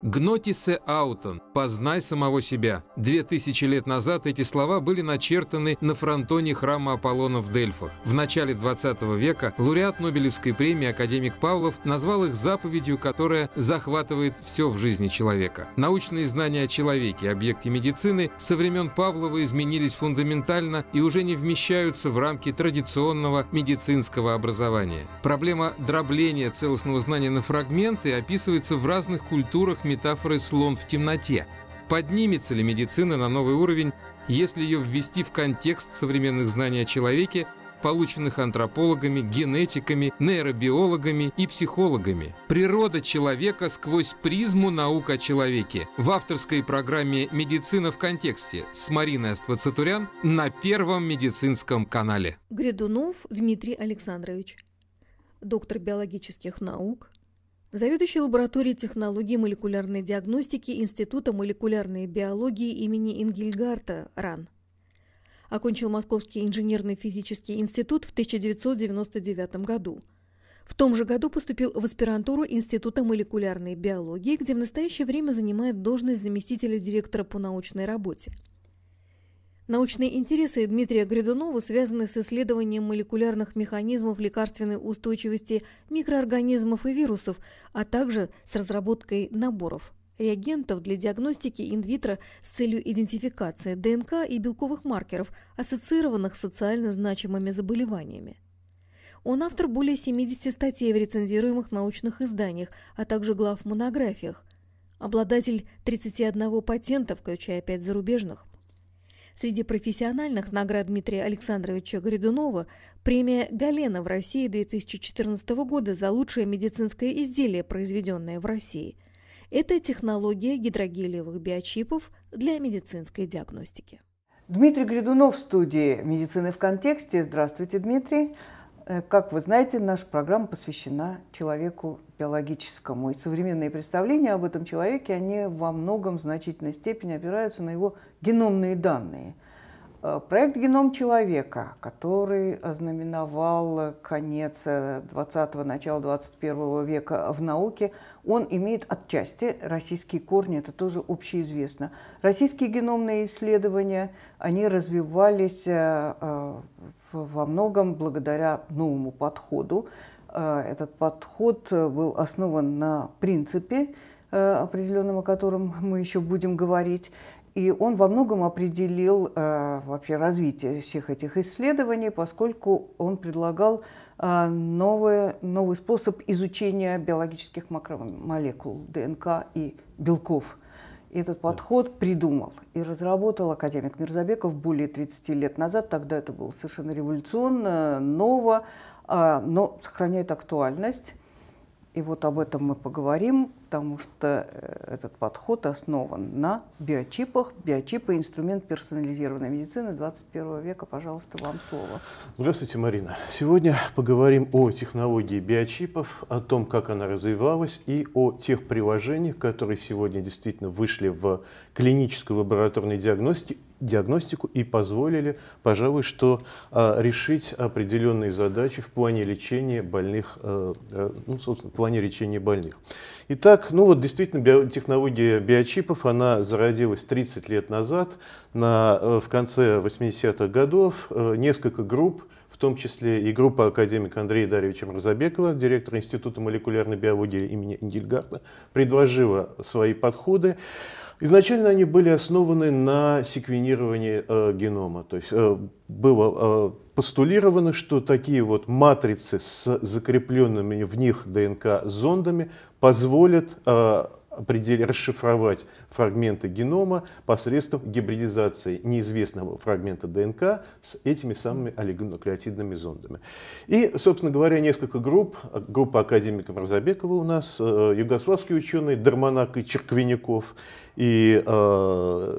Гнотисе аутон – познай самого себя. Две тысячи лет назад эти слова были начертаны на фронтоне храма Аполлона в Дельфах. В начале 20 века лауреат Нобелевской премии академик Павлов назвал их заповедью, которая захватывает все в жизни человека. Научные знания о человеке, объекте медицины, со времен Павлова изменились фундаментально и уже не вмещаются в рамки традиционного медицинского образования. Проблема дробления целостного знания на фрагменты описывается в разных культурах метафоры «слон в темноте». Поднимется ли медицина на новый уровень, если ее ввести в контекст современных знаний о человеке, полученных антропологами, генетиками, нейробиологами и психологами. Природа человека сквозь призму наук о человеке. В авторской программе «Медицина в контексте» с Мариной Аствацатурян на Первом медицинском канале. Грядунов Дмитрий Александрович, доктор биологических наук, заведующий лабораторией технологий молекулярной диагностики Института молекулярной биологии имени Ингельгарта РАН. Окончил Московский инженерный физический институт в 1999 году. В том же году поступил в аспирантуру Института молекулярной биологии, где в настоящее время занимает должность заместителя директора по научной работе – Научные интересы Дмитрия Гридунова связаны с исследованием молекулярных механизмов лекарственной устойчивости микроорганизмов и вирусов, а также с разработкой наборов реагентов для диагностики инвитро с целью идентификации ДНК и белковых маркеров, ассоциированных с социально значимыми заболеваниями. Он автор более 70 статей в рецензируемых научных изданиях, а также глав в монографиях. Обладатель 31 патента, включая 5 зарубежных. Среди профессиональных наград Дмитрия Александровича Гридунова премия «Галена» в России 2014 года за лучшее медицинское изделие, произведенное в России. Это технология гидрогелиевых биочипов для медицинской диагностики. Дмитрий Гридунов в студии «Медицины в контексте». Здравствуйте, Дмитрий. Э, как вы знаете, наша программа посвящена человеку биологическому. И современные представления об этом человеке, они во многом в значительной степени опираются на его геномные данные. Э, проект «Геном человека», который ознаменовал конец 20-го, начало 21 века в науке, он имеет отчасти российские корни, это тоже общеизвестно. Российские геномные исследования, они развивались э, во многом благодаря новому подходу. Э, этот подход э, был основан на принципе э, определенном, о котором мы еще будем говорить. И он во многом определил вообще развитие всех этих исследований, поскольку он предлагал новый, новый способ изучения биологических макромолекул ДНК и белков – этот подход придумал и разработал академик Мирзабеков более 30 лет назад. Тогда это было совершенно революционно, ново, а, но сохраняет актуальность. И вот об этом мы поговорим, потому что э, этот подход основан на биочипах. Биочипы – инструмент персонализированной медицины 21 века. Пожалуйста, вам слово. Здравствуйте, Марина. Сегодня поговорим о технологии биочипов, о том, как она развивалась и о тех приложениях, которые сегодня действительно вышли в клиническую лабораторную диагностику диагностику и позволили, пожалуй, что а, решить определенные задачи в плане лечения больных, э, э, ну, собственно, в плане лечения больных. Итак, ну вот действительно биотехнология биочипов, она зародилась 30 лет назад, на, э, в конце 80-х годов, несколько групп, в том числе и группа академика Андрея Дарьевича Мразобекова, директора Института молекулярной биологии имени Ингельгарта, предложила свои подходы. Изначально они были основаны на секвенировании э, генома. То есть э, было э, постулировано, что такие вот матрицы с закрепленными в них ДНК зондами позволят э, расшифровать фрагменты генома посредством гибридизации неизвестного фрагмента ДНК с этими самыми олигонуклеотидными зондами. И, собственно говоря, несколько групп, группа академика Марзабекова у нас, э, югославские ученые Дарманак и Черквиняков, и э,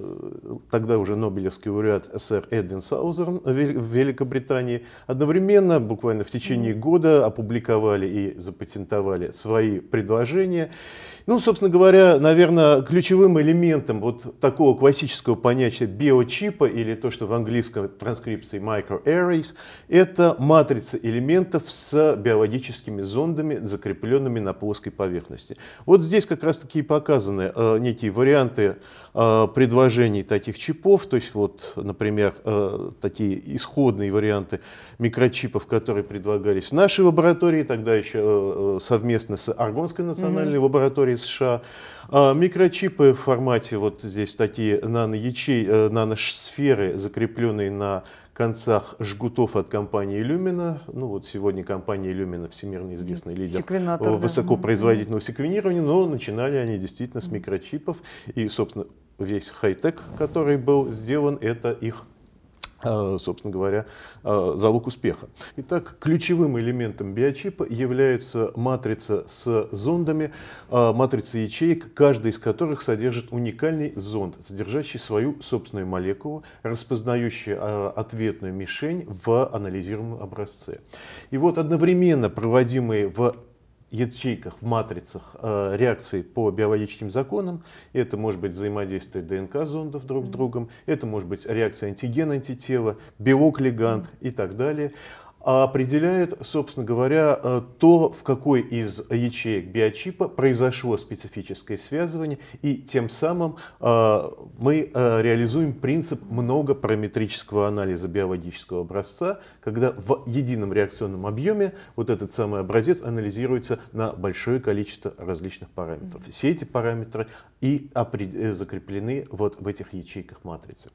тогда уже Нобелевский лауреат СР Эдвин Саузерн в Великобритании одновременно, буквально в течение года, опубликовали и запатентовали свои предложения. Ну, собственно говоря, наверное, ключевым элементом вот такого классического понятия биочипа, или то, что в английском транскрипции microarrays, это матрица элементов с биологическими зондами, закрепленными на плоской поверхности. Вот здесь как раз таки показаны э, некие варианты предложений таких чипов, то есть вот, например, э, такие исходные варианты микрочипов, которые предлагались в нашей лаборатории, тогда еще э, э, совместно с Аргонской национальной mm-hmm. лабораторией США. А микрочипы в формате вот здесь такие наноячей, э, наносферы, закрепленные на концах жгутов от компании Illumina. Ну вот сегодня компания Illumina всемирно известный лидер высокопроизводительного да. секвенирования, но начинали они действительно с микрочипов. И, собственно, весь хай-тек, который был сделан, это их собственно говоря, э, залог успеха. Итак, ключевым элементом биочипа является матрица с зондами, э, матрица ячеек, каждая из которых содержит уникальный зонд, содержащий свою собственную молекулу, распознающий ответную мишень в анализируемом образце. И вот одновременно проводимые в ячейках, в матрицах э, реакции по биологическим законам. Это может быть взаимодействие ДНК-зондов друг с другом, это может быть реакция антиген-антитела, белок-легант и так далее. А определяет, собственно говоря, э, то, в какой из ячеек биочипа произошло специфическое связывание, и тем самым э, мы э, реализуем принцип многопараметрического анализа биологического образца, когда в едином реакционном объеме вот этот самый образец анализируется на большое количество различных параметров. Все эти параметры и закреплены вот в этих ячейках матрицы.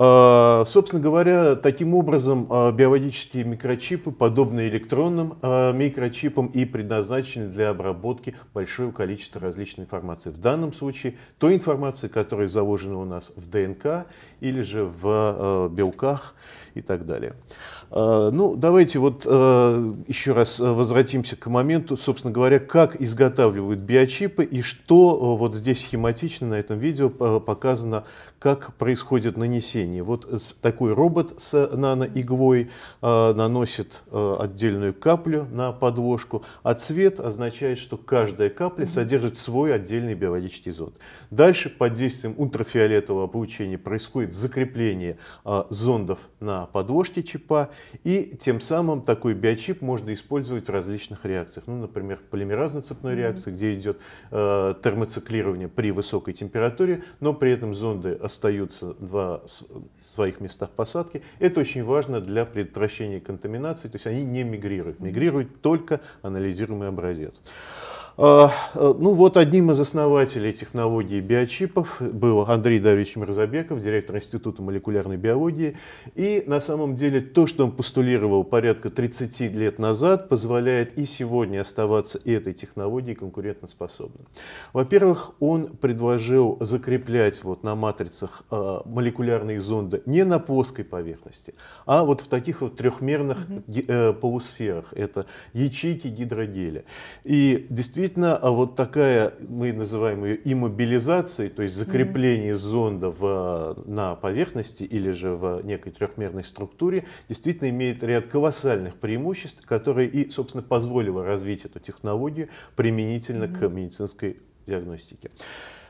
А, собственно говоря, таким образом а, биологические микрочипы, подобные электронным а, микрочипам, и предназначены для обработки большого количества различной информации. В данном случае той информации, которая заложена у нас в ДНК или же в белках и так далее. Ну, давайте вот еще раз возвратимся к моменту, собственно говоря, как изготавливают биочипы и что вот здесь схематично на этом видео показано, как происходит нанесение. Вот такой робот с наноиглой э, наносит э, отдельную каплю на подложку, а цвет означает, что каждая капля содержит свой отдельный биологический зонд. Дальше под действием ультрафиолетового облучения происходит закрепление э, зондов на подложке чипа, и тем самым такой биочип можно использовать в различных реакциях. Ну, например, в полимеразно-цепной реакции, где идет э, термоциклирование при высокой температуре, но при этом зонды остаются два своих местах посадки. Это очень важно для предотвращения контаминации, то есть они не мигрируют. Мигрирует только анализируемый образец. А, э, ну вот одним из основателей технологии биочипов был Андрей Давидович Мирзабеков, директор Института молекулярной биологии. И на самом деле то, что он постулировал порядка 30 лет назад, позволяет и сегодня оставаться этой технологией конкурентоспособной. Во-первых, он предложил закреплять вот на матрицах э, молекулярные зонды не на плоской поверхности, а вот в таких вот трехмерных mm-hmm. полусферах. Это ячейки гидрогеля. И действительно действительно а вот такая, мы называем ее иммобилизацией, то есть закрепление mm-hmm. зонда в, на поверхности или же в некой трехмерной структуре, действительно имеет ряд колоссальных преимуществ, которые и, собственно, позволило развить эту технологию применительно mm-hmm. к медицинской диагностике.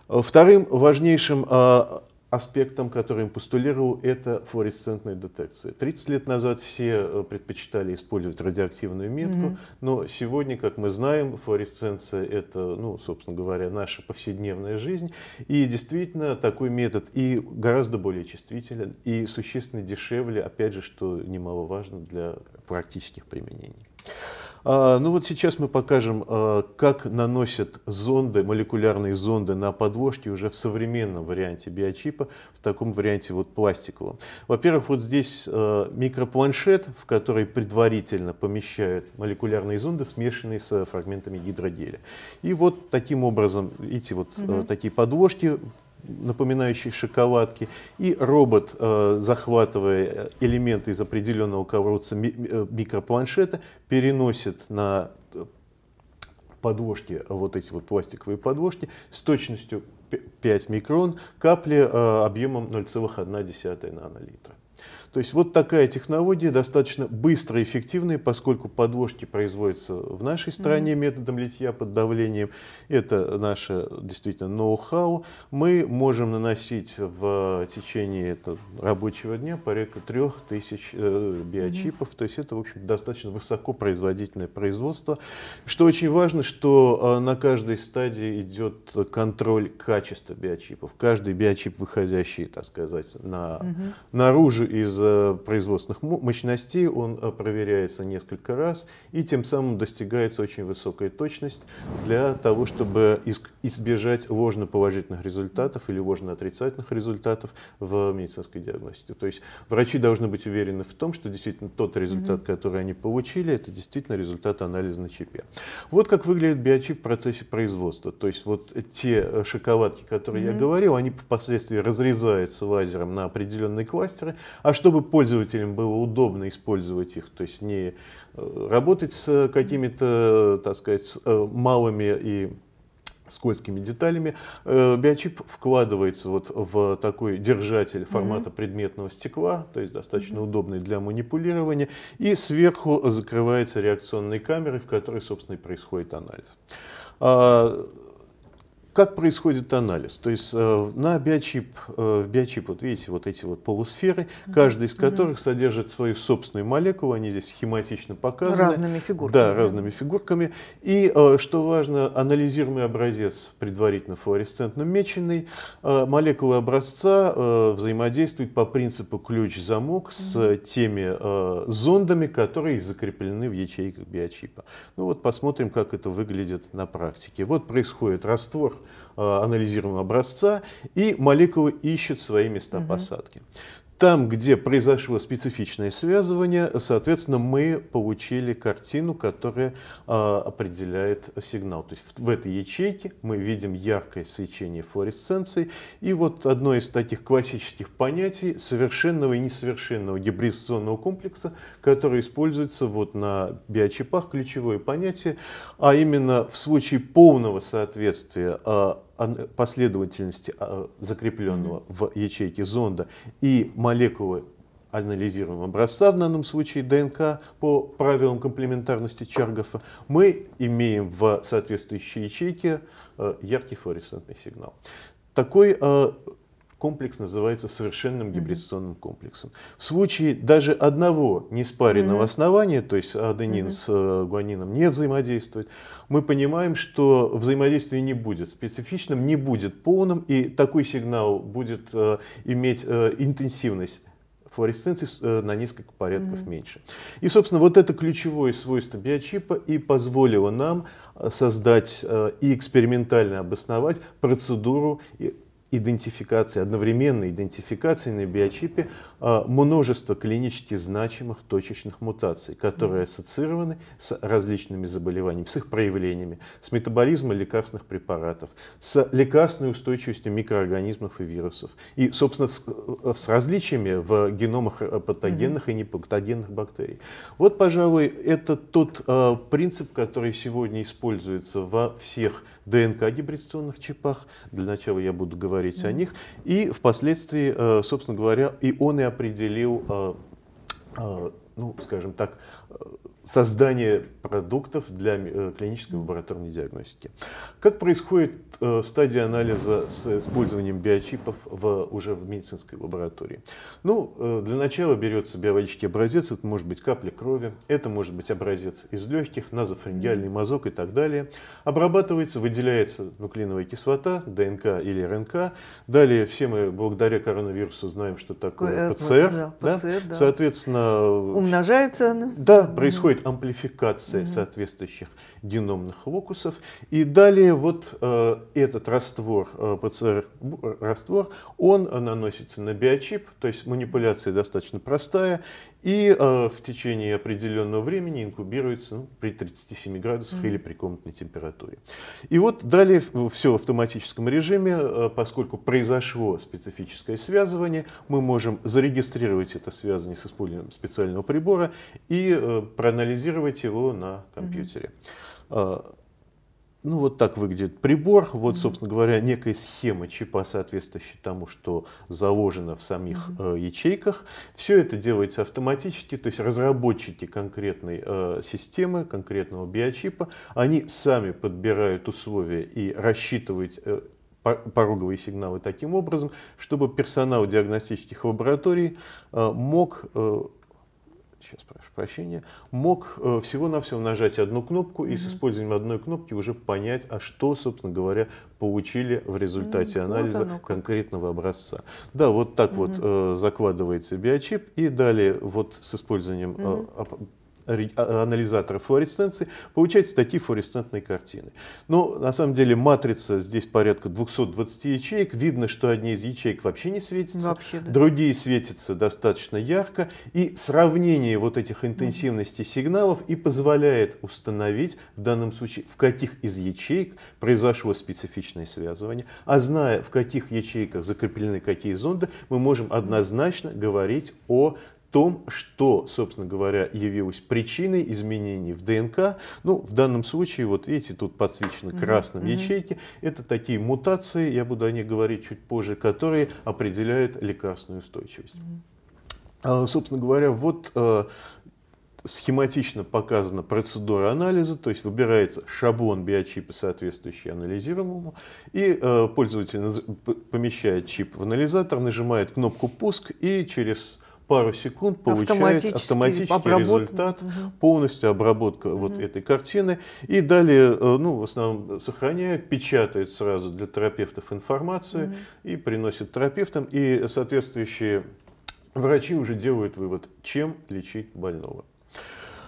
Вторым важнейшим а, аспектом, который им постулировал, это флуоресцентная детекция. 30 лет назад все э, предпочитали использовать радиоактивную метку, mm-hmm. но сегодня, как мы знаем, флуоресценция это, ну, собственно говоря, наша повседневная жизнь. И действительно, такой метод и гораздо более чувствителен, и существенно дешевле, опять же, что немаловажно для практических применений. А, ну вот сейчас мы покажем, а, как наносят зонды, молекулярные зонды на подложки уже в современном варианте биочипа, в таком варианте вот пластиковом. Во-первых, вот здесь а, микропланшет, в который предварительно помещают молекулярные зонды, смешанные с фрагментами гидрогеля. И вот таким образом, видите, вот угу. такие подложки напоминающий шоколадки, и робот, э, захватывая элементы из определенного ковроца э, микропланшета, переносит на э, подложки, вот эти вот пластиковые подложки с точностью 5 микрон, капли объемом 0,1 нанолитра. То есть вот такая технология достаточно быстрая и эффективная, поскольку подложки производятся в нашей стране mm-hmm. методом литья под давлением. Это наше действительно ноу-хау. Мы можем наносить в течение этого рабочего дня порядка трех тысяч э, биочипов. Mm-hmm. То есть это, в общем, достаточно высокопроизводительное производство. Что очень важно, что э, на каждой стадии идет контроль качества биочипов. Каждый биочип, выходящий, так сказать, на, mm-hmm. наружу из производственных мощностей, он э, проверяется несколько раз, и тем самым достигается очень высокая точность для того, чтобы избежать ложно-положительных результатов или ложно-отрицательных результатов в медицинской диагностике. То есть врачи должны быть уверены в том, что действительно тот результат, mm-hmm. который они получили, это действительно результат анализа на чипе. Вот как выглядит биочип в процессе производства. То есть вот те э, шоколадки, которые mm-hmm. я говорил, они впоследствии разрезаются лазером на определенные кластеры, а что чтобы пользователям было удобно использовать их, то есть не э, работать с какими-то, так сказать, э, малыми и скользкими деталями. Э, биочип вкладывается вот в такой держатель формата mm-hmm. предметного стекла, то есть достаточно mm-hmm. удобный для манипулирования, и сверху закрывается реакционной камерой, в которой, собственно, и происходит анализ. Как происходит анализ? То есть э, на биочип, э, в биочип, вот видите, вот эти вот полусферы, каждая из которых содержит свою собственную молекулу, они здесь схематично показаны. Разными фигурками. Да, разными фигурками. И, э, что важно, анализируемый образец предварительно флуоресцентно меченный, молекулы образца взаимодействуют по принципу ключ-замок с теми зондами, которые закреплены в ячейках биочипа. Ну вот посмотрим, как это выглядит на практике. Вот происходит раствор анализируемого образца, и молекулы ищут свои места угу. посадки. Там, где произошло специфичное связывание, соответственно, мы получили картину, которая э, определяет сигнал. То есть в, в этой ячейке мы видим яркое свечение флуоресценции. И вот одно из таких классических понятий совершенного и несовершенного гибридизационного комплекса, которое используется вот на биочипах, ключевое понятие, а именно в случае полного соответствия э, последовательности а, закрепленного в ячейке зонда и молекулы анализируемого образца, в данном случае ДНК по правилам комплементарности Чаргофа, мы имеем в соответствующей ячейке а, яркий флуоресцентный сигнал. Такой а, комплекс называется совершенным гибридизационным комплексом. В случае даже одного неспаренного mm-hmm. основания, то есть аденин mm-hmm. с э, гуанином не взаимодействует, мы понимаем, что взаимодействия не будет специфичным, не будет полным, и такой сигнал будет э, иметь э, интенсивность флуоресценции э, на несколько порядков mm-hmm. меньше. И, собственно, вот это ключевое свойство биочипа и позволило нам э, создать и экспериментально обосновать процедуру идентификации, одновременной идентификации на биочипе множество клинически значимых точечных мутаций, которые ассоциированы с различными заболеваниями, с их проявлениями, с метаболизмом лекарственных препаратов, с лекарственной устойчивостью микроорганизмов и вирусов, и, собственно, с, с различиями в геномах э, патогенных mm-hmm. и непатогенных бактерий. Вот, пожалуй, это тот э, принцип, который сегодня используется во всех ДНК-гибридизационных чипах. Для начала я буду говорить mm-hmm. о них. И впоследствии, э, собственно говоря, и он и определил, э, э, ну, скажем так, создание продуктов для э, клинической лабораторной диагностики. Как происходит э, стадия анализа с использованием биочипов в, уже в медицинской лаборатории? Ну, э, для начала берется биологический образец, это может быть капля крови, это может быть образец из легких, назофарингеальный мазок и так далее. Обрабатывается, выделяется нуклеиновая кислота, ДНК или РНК. Далее все мы благодаря коронавирусу знаем, что такое ПЦР. Да, да? ПЦР да. Соответственно, умножается она. Да, происходит амплификация соответствующих геномных локусов. И далее вот э, этот раствор, э, ПЦР-раствор, он наносится на биочип, то есть манипуляция достаточно простая, и э, в течение определенного времени инкубируется ну, при 37 градусах mm-hmm. или при комнатной температуре. И вот далее все в автоматическом режиме, э, поскольку произошло специфическое связывание, мы можем зарегистрировать это связывание с использованием специального прибора и э, проанализировать его на компьютере. Mm-hmm. ну, вот так выглядит прибор. Вот, собственно говоря, некая схема чипа, соответствующая тому, что заложено в самих э, ячейках. Все это делается автоматически, то есть разработчики конкретной э, системы, конкретного биочипа, они сами подбирают условия и рассчитывают э, пороговые сигналы таким образом, чтобы персонал диагностических лабораторий э, мог э, сейчас прошу прощения, мог э, всего-навсего нажать одну кнопку mm-hmm. и с использованием одной кнопки уже понять, а что, собственно говоря, получили в результате mm-hmm. анализа вот конкретного образца. Да, вот так mm-hmm. вот э, закладывается биочип, и далее вот с использованием mm-hmm. Анализатора флуоресценции, получаются такие флуоресцентные картины. Но на самом деле матрица здесь порядка 220 ячеек. Видно, что одни из ячеек вообще не светятся, вообще, да. другие светятся достаточно ярко. И сравнение вот этих интенсивностей сигналов и позволяет установить в данном случае, в каких из ячеек произошло специфичное связывание. А зная, в каких ячейках закреплены какие зонды, мы можем однозначно говорить о том, что, собственно говоря, явилось причиной изменений в ДНК. Ну, в данном случае, вот видите, тут подсвечены красным mm-hmm. ячейки. Это такие мутации, я буду о них говорить чуть позже, которые определяют лекарственную устойчивость. Mm-hmm. А, собственно говоря, вот а, схематично показана процедура анализа, то есть выбирается шаблон биочипа, соответствующий анализируемому, и э, пользователь помещает чип в анализатор, нажимает кнопку «Пуск» и через пару секунд получает автоматический результат, угу. полностью обработка угу. вот этой картины. И далее, э, ну, в основном сохраняет, печатает сразу для терапевтов информацию угу. и приносит терапевтам. И соответствующие врачи уже делают вывод, чем лечить больного.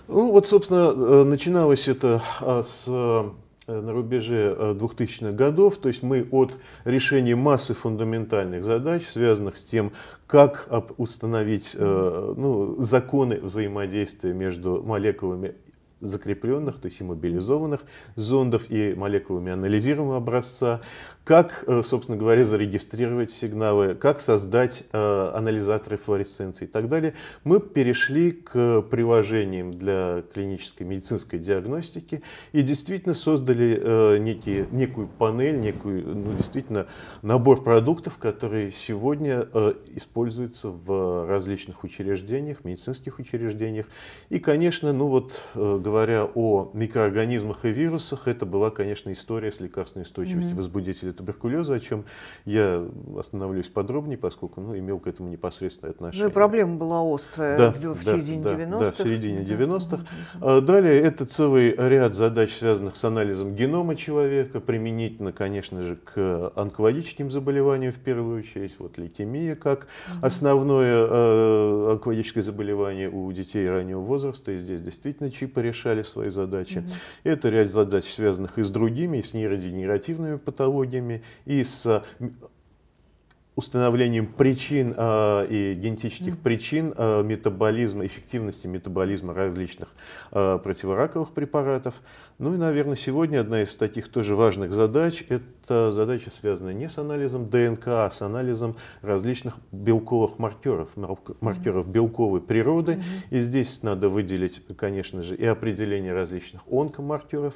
Ну вот, собственно, э, начиналось это а, с Э, на рубеже 2000-х э, годов. То есть мы от решения массы фундаментальных задач, связанных с тем, как установить э, ну, законы взаимодействия между молекулами закрепленных, то есть иммобилизованных зондов и молекулами анализируемого образца, как, э, собственно говоря, зарегистрировать сигналы, как создать э, анализаторы флуоресценции и так далее, мы перешли к приложениям для клинической медицинской диагностики и действительно создали э, некие, некую панель, некую, ну, действительно набор продуктов, которые сегодня используются в различных учреждениях, медицинских учреждениях. И, конечно, ну вот, говоря о микроорганизмах и вирусах, это была, конечно, история с лекарственной устойчивостью mm-hmm. возбудителя туберкулеза, о чем я остановлюсь подробнее, поскольку ну, имел к этому непосредственное отношение. Ну и проблема была острая да, в, в да, середине да, 90-х. Да, в середине 90-х. А далее это целый ряд задач, связанных с анализом генома человека, применительно, конечно же, к онкологическим заболеваниям в первую очередь. Вот лейкемия как основное э, онкологическое заболевание у детей раннего возраста. И здесь действительно чипы решали свои задачи. Это ряд задач, связанных и с другими, и с нейродегенеративными патологиями, исследованиями и с установлением причин э, и генетических mm. причин э, метаболизма, эффективности метаболизма различных э, противораковых препаратов. Ну и, наверное, сегодня одна из таких тоже важных задач – это задача, связанная не с анализом ДНК, а с анализом различных белковых маркеров, маркеров mm. белковой природы. Mm-hmm. И здесь надо выделить, конечно же, и определение различных онкомаркеров,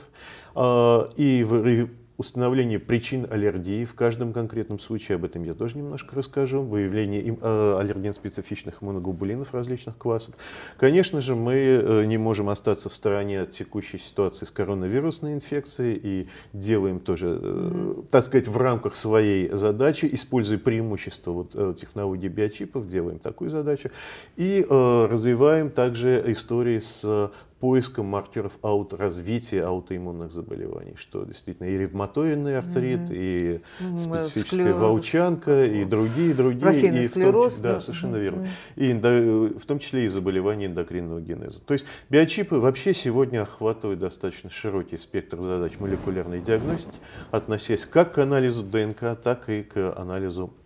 э, и установление причин аллергии в каждом конкретном случае, об этом я тоже немножко расскажу, выявление им, э, аллерген-специфичных иммуноглобулинов различных классов. Конечно же, мы э, не можем остаться в стороне от текущей ситуации с коронавирусной инфекцией и делаем тоже, э, так сказать, в рамках своей задачи, используя преимущество вот, э, технологии биочипов, делаем такую задачу и э, развиваем также истории с поиском маркеров аут, развития аутоиммунных заболеваний, что действительно и ревматоидный артрит, mm-hmm. и специфическая Склероз. волчанка, и другие, другие. и склероз. В том, да, совершенно mm-hmm. верно. И в том числе и заболевания эндокринного генеза. То есть биочипы вообще сегодня охватывают достаточно широкий спектр задач молекулярной диагностики, относясь как к анализу ДНК, так и к анализу Э,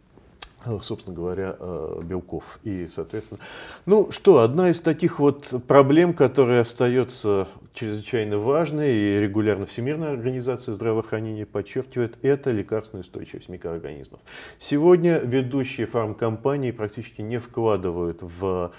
собственно говоря, э, белков. И, соответственно, ну что, одна из таких вот проблем, которая остается чрезвычайно важной и регулярно Всемирная организация здравоохранения подчеркивает, это лекарственная устойчивость микроорганизмов. Сегодня ведущие фармкомпании практически не вкладывают в э,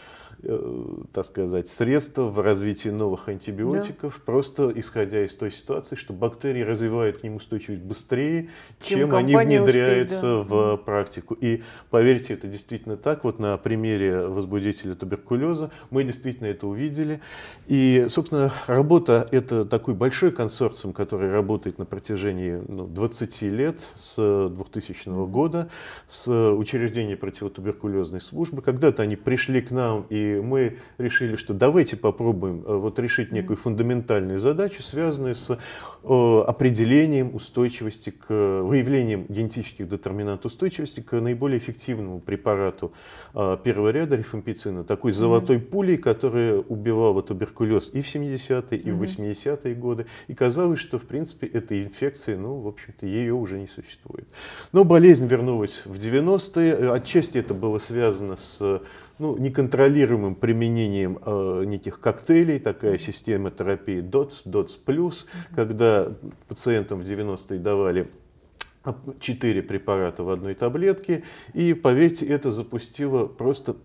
так сказать, средства в развитии новых антибиотиков, да. просто исходя из той ситуации, что бактерии развивают к ним устойчивость быстрее, чем, чем они внедряются успеет, да. в практику. И поверьте, это действительно так. Вот на примере возбудителя туберкулеза мы действительно это увидели. И, собственно, работа – это такой большой консорциум, который работает на протяжении ну, 20 лет, с 2000 года, с учреждения противотуберкулезной службы. Когда-то они пришли к нам, и мы решили, что давайте попробуем э, вот решить некую фундаментальную задачу, связанную с э, определением устойчивости, к выявлением генетических детерминантов устойчивости к наиболее эффективному препарату э, первого ряда рифампицина, такой золотой пулей, которая убивала туберкулез и в 70-е, и в 80-е годы. И казалось, что в принципе этой инфекции, ну, в общем-то, ее уже не существует. Но болезнь вернулась в 90-е. Отчасти это было связано с ну, неконтролируемым применением э, неких коктейлей, такая система терапии DOTS, DOTS+, когда пациентам в 90-е давали 4 препарата в одной таблетке, и, поверьте, это запустило просто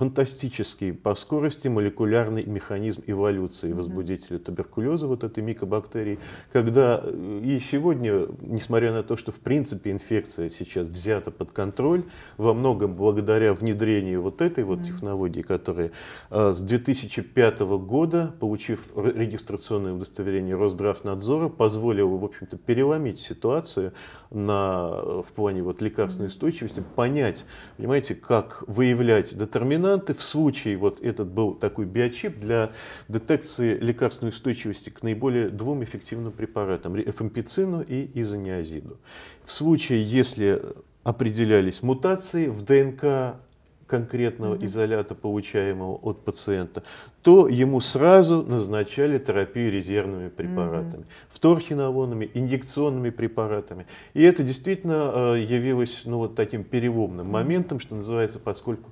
фантастический по скорости молекулярный механизм эволюции возбудителя туберкулеза, вот этой микобактерии, когда э, и сегодня, несмотря на то, что в принципе инфекция сейчас взята под контроль, во многом благодаря внедрению вот этой вот технологии, которая э, с 2005 года, получив регистрационное удостоверение Росздравнадзора, позволила, в общем-то, переломить ситуацию на, в плане вот лекарственной устойчивости, понять, понимаете, как выявлять детерминанты в случае, вот этот был такой биочип для детекции лекарственной устойчивости к наиболее двум эффективным препаратам, эфампицину и изониазиду. В случае, если определялись мутации в ДНК конкретного mm-hmm. изолята, получаемого от пациента, то ему сразу назначали терапию резервными препаратами, mm-hmm. вторхинолонами, инъекционными препаратами. И это действительно э, явилось ну, вот таким переломным моментом, что называется, поскольку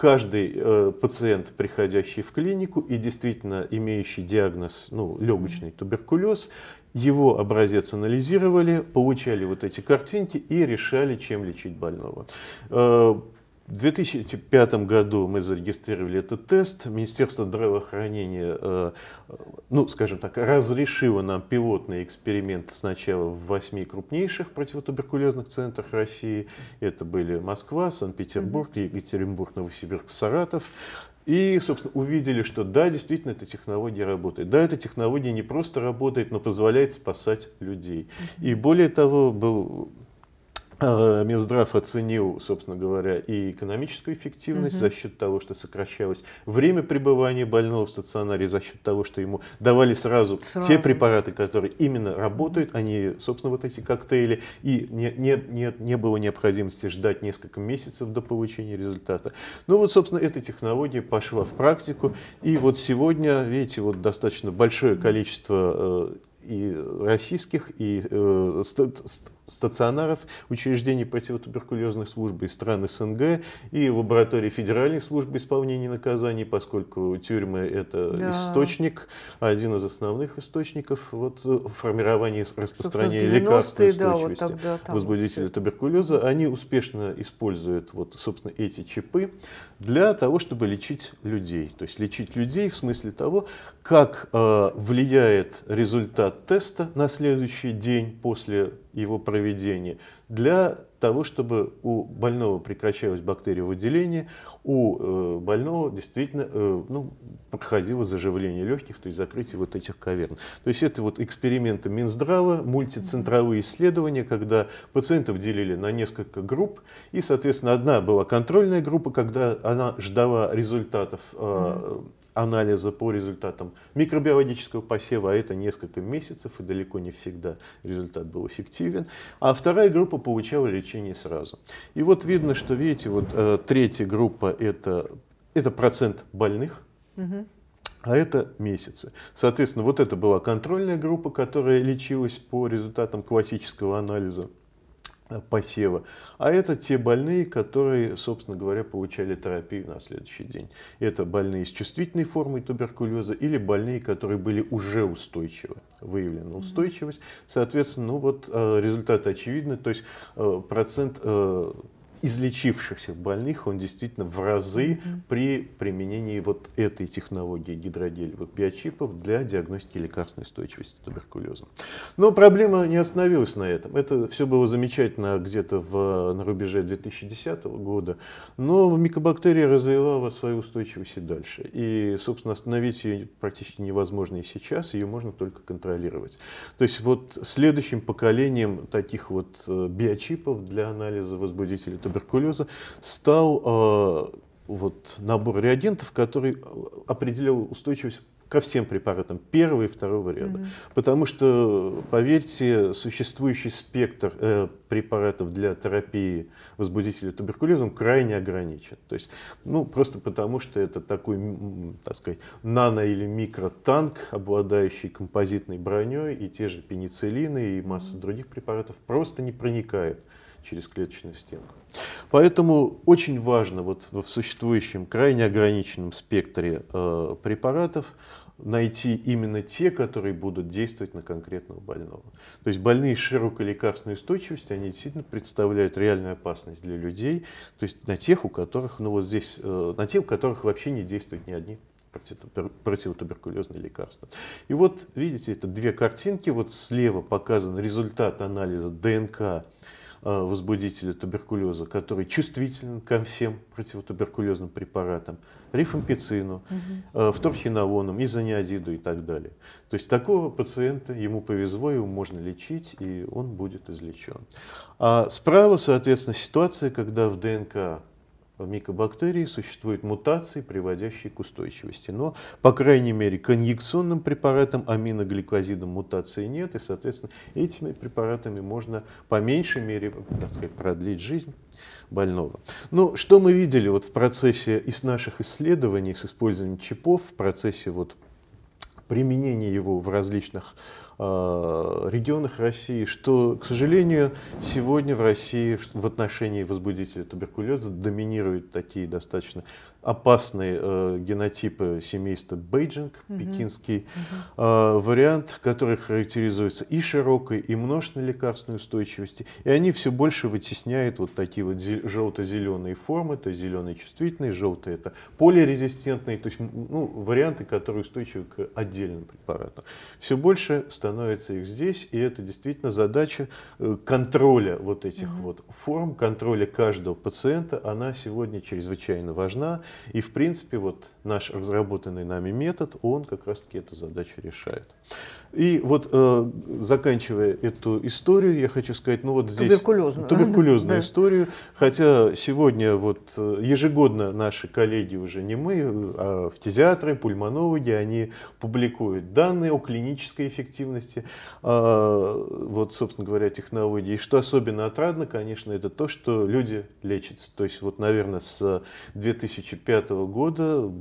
каждый э, пациент, приходящий в клинику и действительно имеющий диагноз ну, легочный туберкулез, его образец анализировали, получали вот эти картинки и решали, чем лечить больного. Э, в 2005 году мы зарегистрировали этот тест. Министерство здравоохранения, э, ну, скажем так, разрешило нам пилотный эксперимент сначала в восьми крупнейших противотуберкулезных центрах России. Это были Москва, Санкт-Петербург, Екатеринбург, Новосибирск, Саратов. И, собственно, увидели, что да, действительно, эта технология работает. Да, эта технология не просто работает, но позволяет спасать людей. И более того, был Минздрав оценил, собственно говоря, и экономическую эффективность угу. за счет того, что сокращалось время пребывания больного в стационаре, за счет того, что ему давали сразу, сразу. те препараты, которые именно работают, не, собственно, вот эти коктейли, и не, не, не, не было необходимости ждать несколько месяцев до получения результата. Ну вот, собственно, эта технология пошла в практику, и вот сегодня, видите, вот достаточно большое количество э, и российских, и э, стационаров учреждений противотуберкулезной службы из стран СНГ и лаборатории Федеральной службы исполнения наказаний, поскольку тюрьмы это да. источник, один из основных источников вот, формирования и распространения устойчивости да, вот тогда, возбудителя вот туберкулеза. Они успешно используют вот, собственно, эти чипы для того, чтобы лечить людей. То есть лечить людей в смысле того, как э, влияет результат теста на следующий день после его проведения для того, чтобы у больного прекращалось бактериовыделение, у э, больного действительно э, ну, проходило заживление легких, то есть закрытие вот этих каверн. То есть это вот эксперименты Минздрава, мультицентровые исследования, когда пациентов делили на несколько групп, и, соответственно, одна была контрольная группа, когда она ждала результатов э, анализа по результатам микробиологического посева, а это несколько месяцев, и далеко не всегда результат был эффективен. А вторая группа получала лечение сразу. И вот видно, что, видите, вот э, третья группа это, это процент больных, угу. а это месяцы. Соответственно, вот это была контрольная группа, которая лечилась по результатам классического анализа посева. А это те больные, которые, собственно говоря, получали терапию на следующий день. Это больные с чувствительной формой туберкулеза или больные, которые были уже устойчивы, выявлена устойчивость. Соответственно, ну вот э, результаты очевидны, то есть э, процент э, излечившихся больных, он действительно в разы mm-hmm. при применении вот этой технологии гидрогелевых биочипов для диагностики лекарственной устойчивости туберкулеза. Но проблема не остановилась на этом. Это все было замечательно где-то в, на рубеже 2010 года, но микобактерия развивала свою устойчивость и дальше. И, собственно, остановить ее практически невозможно и сейчас, ее можно только контролировать. То есть вот следующим поколением таких вот э, биочипов для анализа возбудителей туберкулеза стал э, вот, набор реагентов, который определял устойчивость ко всем препаратам первого и второго ряда. Mm-hmm. Потому что, поверьте, существующий спектр э, препаратов для терапии возбудителя туберкулеза он крайне ограничен. То есть, ну, просто потому, что это такой, так сказать, нано- или микротанк, обладающий композитной броней, и те же пенициллины и масса mm-hmm. других препаратов просто не проникает через клеточную стенку. Поэтому очень важно вот в существующем крайне ограниченном спектре э, препаратов найти именно те, которые будут действовать на конкретного больного. То есть больные с широкой лекарственной устойчивостью, они действительно представляют реальную опасность для людей, то есть на тех, у которых, ну вот здесь, э, на тех, у которых вообще не действуют ни одни противотуберкулезные лекарства. И вот, видите, это две картинки. Вот слева показан результат анализа ДНК возбудителя туберкулеза, который чувствителен ко всем противотуберкулезным препаратам, рифампицину, угу. фторхинолоном, изониазиду и так далее. То есть такого пациента, ему повезло, его можно лечить, и он будет излечен. А справа, соответственно, ситуация, когда в ДНК в микобактерии существуют мутации, приводящие к устойчивости. Но, по крайней мере, к инъекционным препаратам, аминогликозидам мутации нет, и, соответственно, этими препаратами можно по меньшей мере так сказать, продлить жизнь больного. Ну, что мы видели вот в процессе из наших исследований с использованием чипов, в процессе вот применения его в различных регионах России, что, к сожалению, сегодня в России в отношении возбудителя туберкулеза доминируют такие достаточно опасные э, генотипы семейства Бейджинг, угу. пекинский угу. Э, вариант, который характеризуется и широкой, и множественной лекарственной устойчивостью. И они все больше вытесняют вот такие вот желто-зеленые формы, то есть зеленые чувствительные, желтые это полирезистентные, то есть ну, варианты, которые устойчивы к отдельным препаратам. Все больше становится их здесь, и это действительно задача э, контроля вот этих угу. вот форм, контроля каждого пациента, она сегодня чрезвычайно важна. И в принципе вот наш разработанный нами метод, он как раз таки эту задачу решает. И вот э, заканчивая эту историю, я хочу сказать, ну вот здесь туберкулезную, туберкулезную историю, хотя сегодня вот э, ежегодно наши коллеги уже не мы, а фтизиатры, пульмонологи, они публикуют данные о клинической эффективности, э, вот собственно говоря технологии. И что особенно отрадно, конечно, это то, что люди лечатся. То есть вот, наверное, с 2005 года,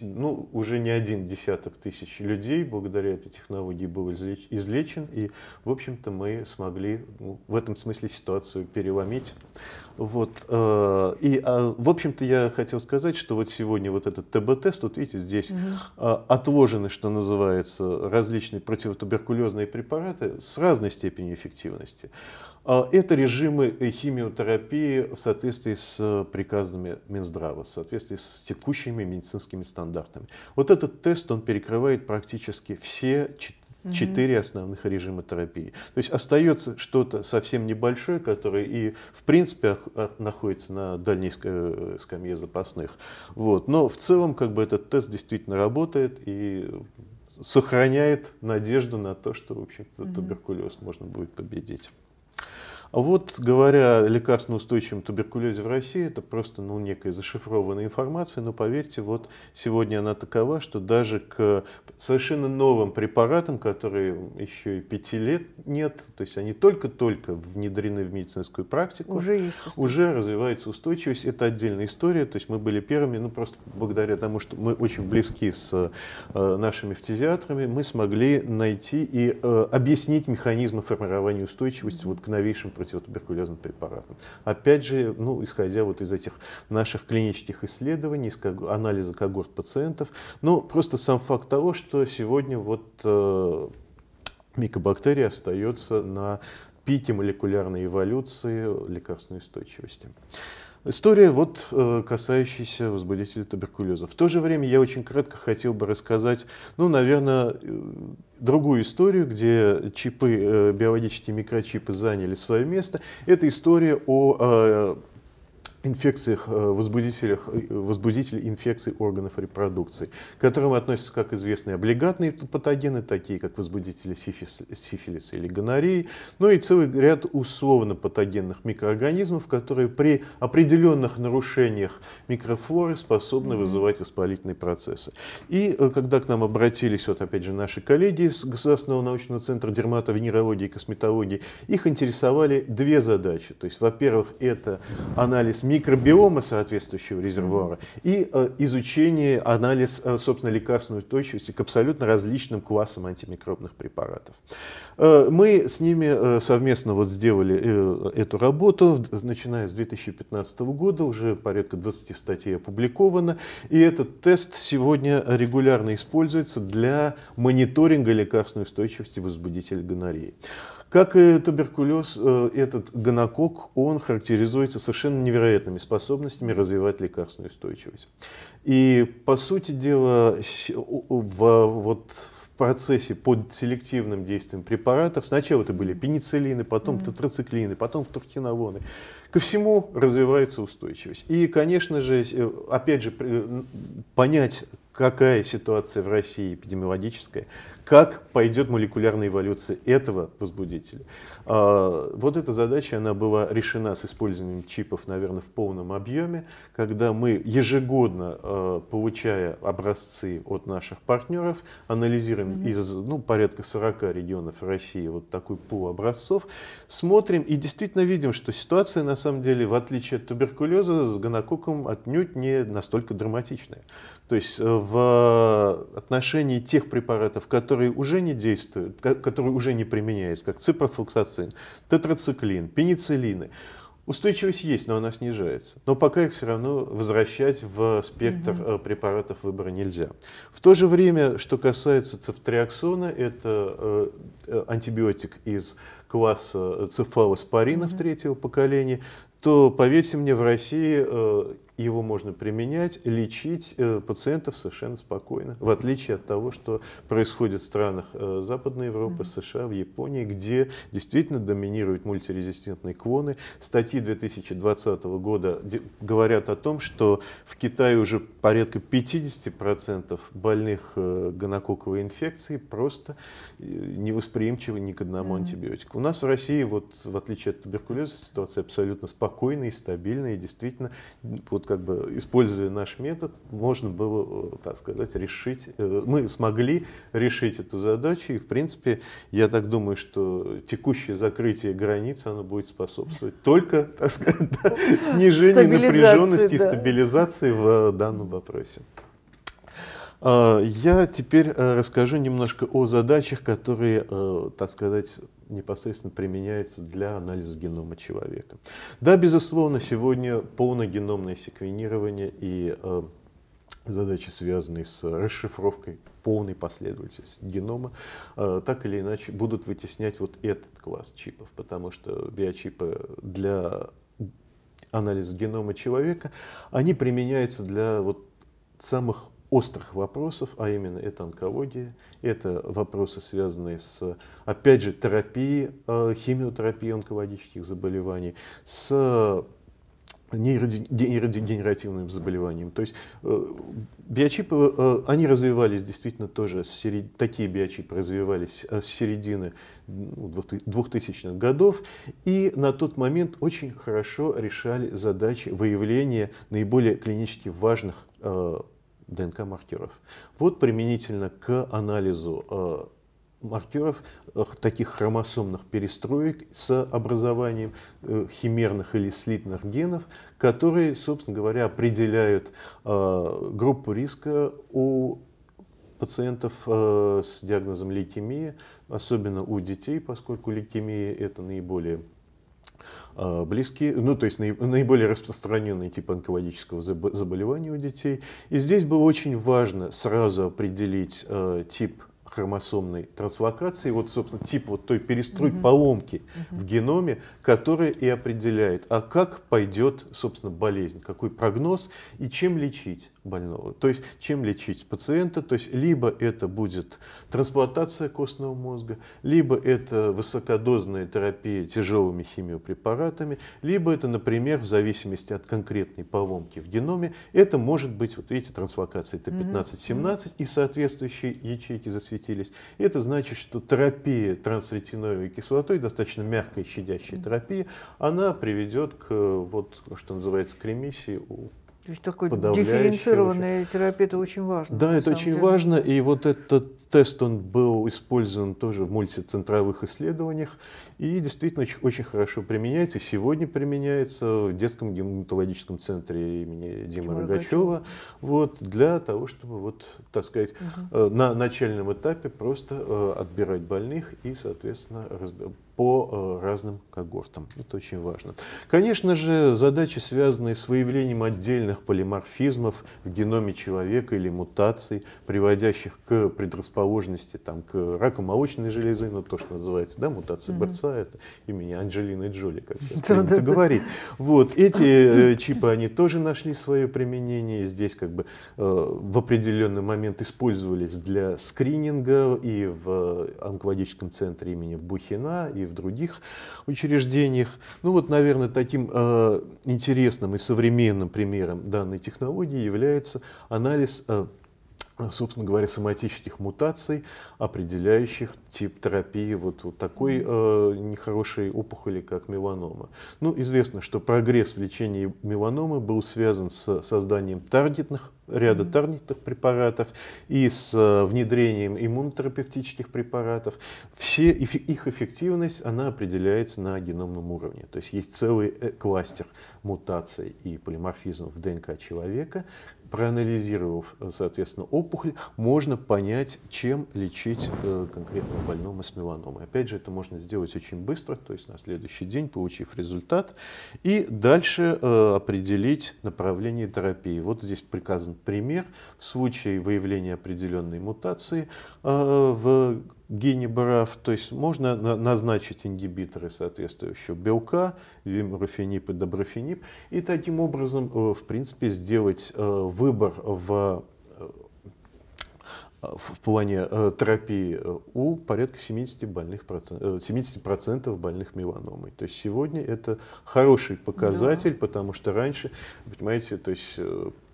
ну уже не один десяток тысяч людей благодаря этой технологии был излечен, и, в общем-то, мы смогли ну, в этом смысле ситуацию переломить. Вот, э, и, а, в общем-то, я хотел сказать, что вот сегодня вот этот ТБ-тест, вот видите, здесь угу. отложены, что называется, различные противотуберкулезные препараты с разной степенью эффективности. А, это режимы химиотерапии в соответствии с приказами Минздрава, в соответствии с текущими медицинскими стандартами. Вот этот тест, он перекрывает практически все четыре основных режима терапии. То есть остается что-то совсем небольшое, которое и в принципе находится на дальней э, скамье запасных. Вот. Но в целом как бы этот тест действительно работает и сохраняет надежду на то, что в общем-то, туберкулез можно будет победить. А вот, говоря о лекарственно-устойчивом туберкулезе в России, это просто ну, некая зашифрованная информация, но поверьте, вот сегодня она такова, что даже к совершенно новым препаратам, которые еще и пяти лет нет, то есть они только-только внедрены в медицинскую практику, уже, есть уже развивается устойчивость. Это отдельная история, то есть мы были первыми, ну просто благодаря тому, что мы очень близки с э, нашими фтизиатрами, мы смогли найти и э, объяснить механизмы формирования устойчивости вот к новейшим противотуберкулезным препаратам. Опять же, ну, исходя вот из этих наших клинических исследований, из анализа когорт пациентов, ну, просто сам факт того, что сегодня вот э, микобактерия остается на пике молекулярной эволюции лекарственной устойчивости. История, вот, э, касающаяся возбудителей туберкулеза. В то же время я очень кратко хотел бы рассказать, ну, наверное, э, другую историю, где чипы, э, биологические микрочипы заняли свое место. Это история о инфекциях, э, возбудителях, э, возбудителей инфекций органов репродукции, к которым относятся, как известно, облигатные патогены, такие как возбудители сифилиса, сифилиса или гонореи, но и целый ряд условно патогенных микроорганизмов, которые при определенных нарушениях микрофлоры способны вызывать воспалительные процессы. И э, когда к нам обратились, вот опять же, наши коллеги из Государственного научного центра дерматовенерологии и косметологии, их интересовали две задачи. То есть, во-первых, это анализ микробиома соответствующего резервуара и э, изучение, анализ, э, собственно, лекарственной устойчивости к абсолютно различным классам антимикробных препаратов. Э, мы с ними совместно вот сделали эту работу, начиная с 2015 года, уже порядка 20 статей опубликовано, и этот тест сегодня регулярно используется для мониторинга лекарственной устойчивости возбудителя гонореи. Как и туберкулез, э, этот гонокок, он характеризуется совершенно невероятными способностями развивать лекарственную устойчивость. И, по сути дела, в, вот, в процессе под селективным действием препаратов, сначала это были пенициллины, потом mm-hmm. тетрациклины, потом туртиновоны, ко всему развивается устойчивость. И, конечно же, э, опять же, понять, какая ситуация в России эпидемиологическая, как пойдет молекулярная эволюция этого возбудителя. А, вот эта задача, она была решена с использованием чипов, наверное, в полном объеме, когда мы ежегодно, а, получая образцы от наших партнеров, анализируем mm-hmm. из ну, порядка 40 регионов России вот такой пул образцов, смотрим и действительно видим, что ситуация на самом деле, в отличие от туберкулеза, с гонококком отнюдь не настолько драматичная. То есть э, в отношении тех препаратов, которые уже не действуют, которые уже не применяются, как ципрофлоксацин, тетрациклин, пенициллины, Устойчивость есть, но она снижается. Но пока их все равно возвращать в спектр угу. препаратов выбора нельзя. В то же время, что касается цефтриаксона, это э, антибиотик из класса цефалоспоринов угу. третьего поколения, то, поверьте мне, в России его можно применять, лечить э, пациентов совершенно спокойно, в отличие от того, что происходит в странах э, Западной Европы, США, в Японии, где действительно доминируют мультирезистентные клоны. Статьи 2020 года говорят о том, что в Китае уже порядка 50% больных э, гонококковой инфекцией просто невосприимчивы ни к одному антибиотику. У нас в России, вот, в отличие от туберкулеза, ситуация абсолютно спокойная и стабильная, и действительно вот как бы используя наш метод, можно было, э, так сказать, решить, э, мы смогли решить эту задачу, и в принципе, я так думаю, что текущее закрытие границ, оно будет способствовать только, так сказать, да, снижению напряженности да. и стабилизации в данном вопросе. А, я теперь э, расскажу немножко о задачах, которые, так сказать, непосредственно применяются для анализа генома человека. Да, безусловно, сегодня полногеномное секвенирование и э, задачи, связанные с расшифровкой полной последовательности генома, э, так или иначе будут вытеснять вот этот класс чипов, потому что биочипы для анализа генома человека, они применяются для вот самых острых вопросов, а именно это онкология, это вопросы, связанные с, опять же, терапией, э, химиотерапией онкологических заболеваний, с нейродегенеративным заболеванием. То есть э, биочипы, э, они развивались действительно тоже, такие биочипы развивались с середины 2000-х ну, годов, и на тот момент очень хорошо решали задачи выявления наиболее клинически важных ДНК-маркеров. Вот применительно к анализу э, маркеров э, таких хромосомных перестроек с образованием э, химерных или слитных генов, которые, собственно говоря, определяют группу риска у пациентов с диагнозом лейкемия, особенно у детей, поскольку лейкемия это наиболее близкие, ну то есть наиболее распространенный тип онкологического заболевания у детей. И здесь было очень важно сразу определить э, тип хромосомной транслокации, вот, собственно, тип вот той перестройки, угу. поломки угу. в геноме, которая и определяет, а как пойдет, собственно, болезнь, какой прогноз и чем лечить больного. То есть, чем лечить пациента, то есть, либо это будет трансплантация костного мозга, либо это высокодозная терапия тяжелыми химиопрепаратами, либо это, например, в зависимости от конкретной поломки в геноме, это может быть, вот видите, трансфлокация Т15-17 и соответствующие ячейки засветились. Это значит, что терапия трансретиновой кислотой, достаточно мягкая щадящая терапия, она приведет к, вот, что называется, к ремиссии у то есть такой дифференцированная терапия это очень важно. Да, это очень деле. важно. И вот этот тест он был использован тоже в мультицентровых исследованиях и действительно очень, очень хорошо применяется. И сегодня применяется в детском гематологическом центре имени Димы Рогачева вот, для того, чтобы вот, так сказать, угу. на начальном этапе просто э, отбирать больных и, соответственно, по э, разным когортам. Это очень важно. Конечно же, задачи, связанные с выявлением отдельных полиморфизмов в геноме человека или мутаций, приводящих к предрасположенности там, к раку молочной железы, ну, то, что называется, да, мутация mm БРЦА, это имени Анджелины Джоли, как сейчас да, да, говорить. Вот, эти э, чипы, они тоже нашли свое применение, здесь как бы э, в определенный момент использовались для скрининга и в онкологическом центре имени Бухина, и в других учреждениях. Ну вот, наверное, таким э, интересным и современным примером данной технологии является анализ э, собственно говоря, соматических мутаций, определяющих тип терапии вот, вот такой э, нехорошей опухоли, как меланома. Ну, известно, что прогресс в лечении меланомы был связан с созданием таргетных ряда таргетных препаратов и с э, внедрением иммунотерапевтических препаратов. Все их эффективность, она определяется на геномном уровне. То есть есть целый э, кластер мутаций и полиморфизмов в ДНК человека, проанализировав, э, соответственно, опухоль, можно понять, чем лечить конкретного больного с меланомой. Опять же, это можно сделать очень быстро, то есть на следующий день, получив результат, и дальше определить направление терапии. Вот здесь приказан пример. В случае выявления определенной мутации в гене БРАФ, то есть можно назначить ингибиторы соответствующего белка, вимрофенип и доброфенип, и таким образом, э, в принципе, сделать э, выбор в э, в плане терапии у порядка 70%, больных, 70 больных меланомой. То есть сегодня это хороший показатель, да. потому что раньше, понимаете, то есть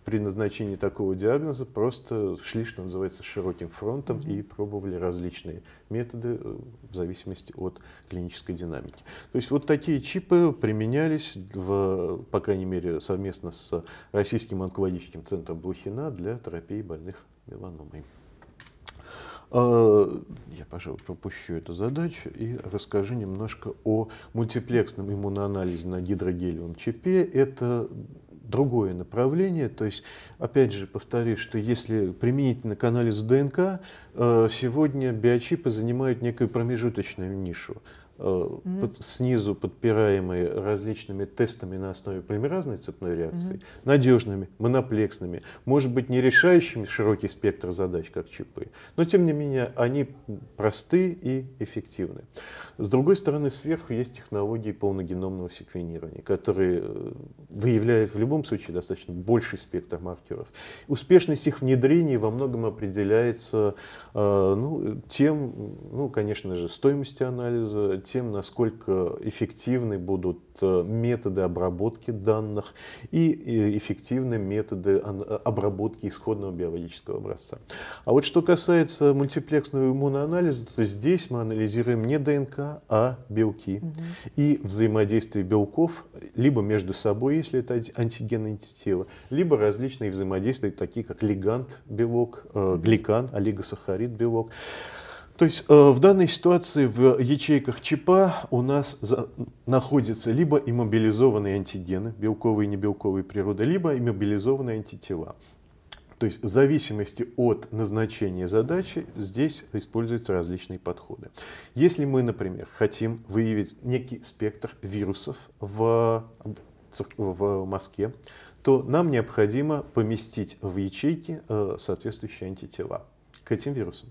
при назначении такого диагноза просто шли, что называется, широким фронтом mm-hmm. и пробовали различные методы э, в зависимости от клинической динамики. То есть вот такие чипы применялись, в, по крайней мере, совместно с Российским онкологическим центром Блохина для терапии больных меланомой. А, я, пожалуй, пропущу эту задачу и расскажу немножко о мультиплексном иммуноанализе на гидрогелевом чипе. Это другое направление. То есть, опять же, повторюсь, что если применительно к анализу ДНК, э, сегодня биочипы занимают некую промежуточную нишу mm-hmm. под, снизу подпираемые различными тестами на основе полимеразной цепной реакции, mm-hmm. надежными, моноплексными, может быть не решающими широкий спектр задач, как чипы, но тем не менее они просты и эффективны. С другой стороны, сверху есть технологии полногеномного секвенирования, которые э, выявляют в любом случае достаточно больший спектр маркеров. Успешность их внедрения во многом определяется ну, тем, ну, конечно же, стоимостью анализа, тем, насколько эффективны будут э, методы обработки данных и эффективны методы обработки исходного биологического образца. А вот что касается мультиплексного иммуноанализа, то здесь мы анализируем не ДНК, а белки. Угу. И взаимодействие белков либо между собой, если это антиген антитела, либо различные взаимодействия, такие как лигант белок, э, гликан, олигосахарид белок. То есть э, в данной ситуации в ячейках ЧПА у нас за, находятся либо иммобилизованные антигены, белковые и небелковые природы, либо иммобилизованные антитела. То есть в зависимости от назначения задачи здесь используются различные подходы. Если мы, например, хотим выявить некий спектр вирусов в, в мозге, то нам необходимо поместить в ячейки э, соответствующие антитела. К этим вирусам.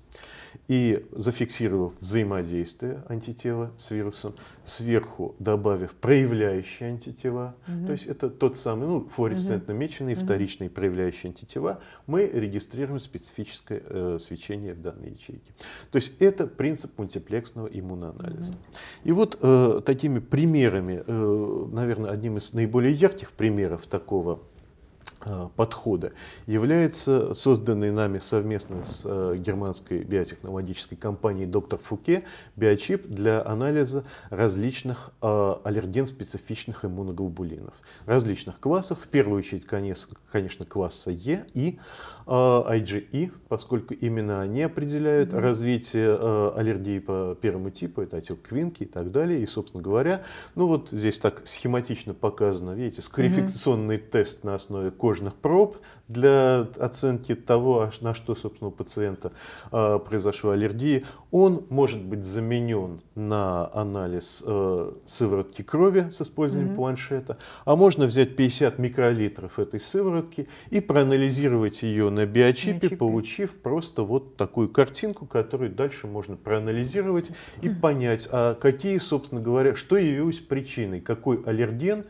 И зафиксировав взаимодействие антитела с вирусом, сверху добавив проявляющие антитела, угу. то есть это тот самый, ну, флуоресцентно меченные угу. вторичные проявляющие антитела, мы регистрируем специфическое э, свечение в данной ячейке. То есть это принцип мультиплексного иммуноанализа. Угу. И вот э, такими примерами, э, наверное, одним из наиболее ярких примеров такого подхода является созданный нами совместно с э, германской биотехнологической компанией доктор Фуке биочип для анализа различных э, аллерген-специфичных иммуноглобулинов различных классов, в первую очередь, конечно, класса Е и IgE, поскольку именно они определяют mm-hmm. развитие аллергии по первому типу, это атилквинки и так далее. И, собственно говоря, ну вот здесь так схематично показано, видите, скарификационный mm-hmm. тест на основе кожных проб для оценки того, на что, собственно, у пациента произошла аллергия, он может быть заменен на анализ сыворотки крови с использованием mm-hmm. планшета, а можно взять 50 микролитров этой сыворотки и проанализировать ее на биочипе, на получив просто вот такую картинку, которую дальше можно проанализировать и понять, а какие, собственно говоря, что явилось причиной, какой аллерген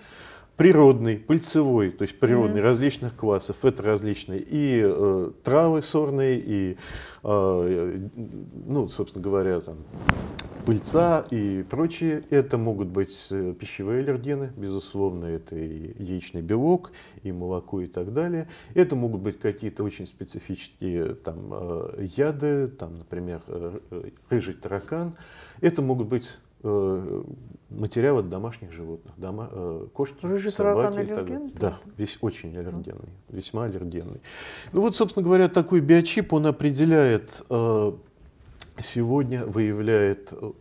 природный, пыльцевой, то есть природный, mm-hmm. различных классов, это различные и э, травы сорные, и, э, ну, собственно говоря, там, пыльца и прочие. Это могут быть э, пищевые аллергены, безусловно, это и яичный белок, и молоко и так далее. Это могут быть какие-то очень специфические там, э, яды, там, например, э, рыжий таракан. Это могут быть материал от домашних животных, дома, э, кошки, Рыжий собаки. И так Да, весь очень аллергенный, весьма аллергенный. Ну вот, собственно говоря, такой биочип, он определяет, э, сегодня выявляет э,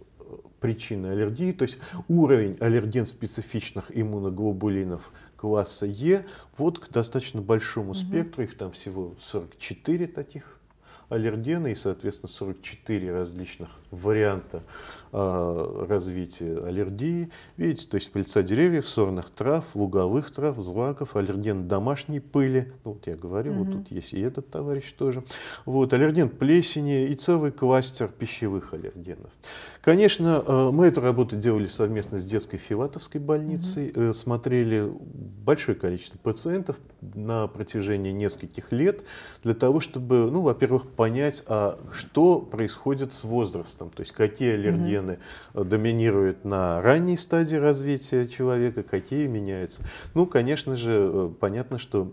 причины аллергии, то есть уровень аллерген-специфичных иммуноглобулинов класса Е вот к достаточно большому спектру, их там всего 44 таких аллергена и, соответственно, 44 различных варианта развития аллергии. Видите, то есть пыльца деревьев, сорных трав, луговых трав, злаков, аллерген домашней пыли. Ну, вот я говорю, mm-hmm. вот тут есть и этот товарищ тоже. Вот, аллерген плесени и целый кластер пищевых аллергенов. Конечно, э, мы эту работу делали совместно с детской Филатовской больницей, mm-hmm. смотрели большое количество пациентов на протяжении нескольких лет для того, чтобы, ну, во-первых, понять, а что происходит с возрастом, то есть какие аллергены mm-hmm. доминируют на ранней стадии развития человека, какие меняются. Ну, конечно же, э, понятно, что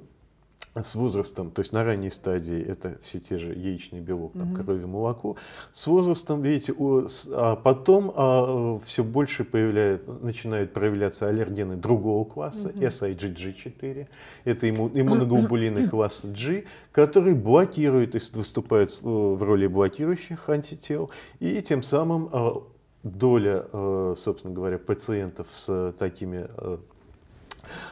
с возрастом, то есть на ранней стадии это все те же яичный белок, там, mm-hmm. кровь молоко. С возрастом, видите, о, а потом а, все больше появляет, начинают проявляться аллергены другого класса, mm-hmm. SIGG4. Это имму, иммуноглобулины класса G, которые блокируют, выступают в роли блокирующих антител, и тем самым доля, а, собственно говоря, пациентов с такими а,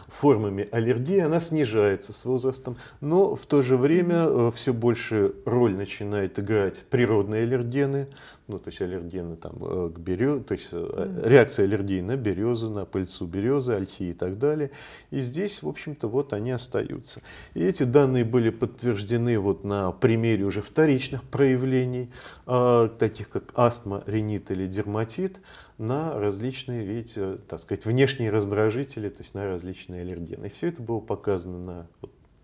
формами аллергии, она снижается с возрастом, но в то же время э, все больше роль начинает играть природные аллергены, ну, то есть аллергены там, э, к березе, то есть mm. реакция аллергии на березу, на пыльцу березы, ольхи и так далее. И здесь, в общем-то, вот они остаются. И эти данные были подтверждены вот на примере уже вторичных проявлений, э, таких как астма, ринит или дерматит, на различные, видите, так сказать, внешние раздражители, то есть на различные аллергены. И все это было показано на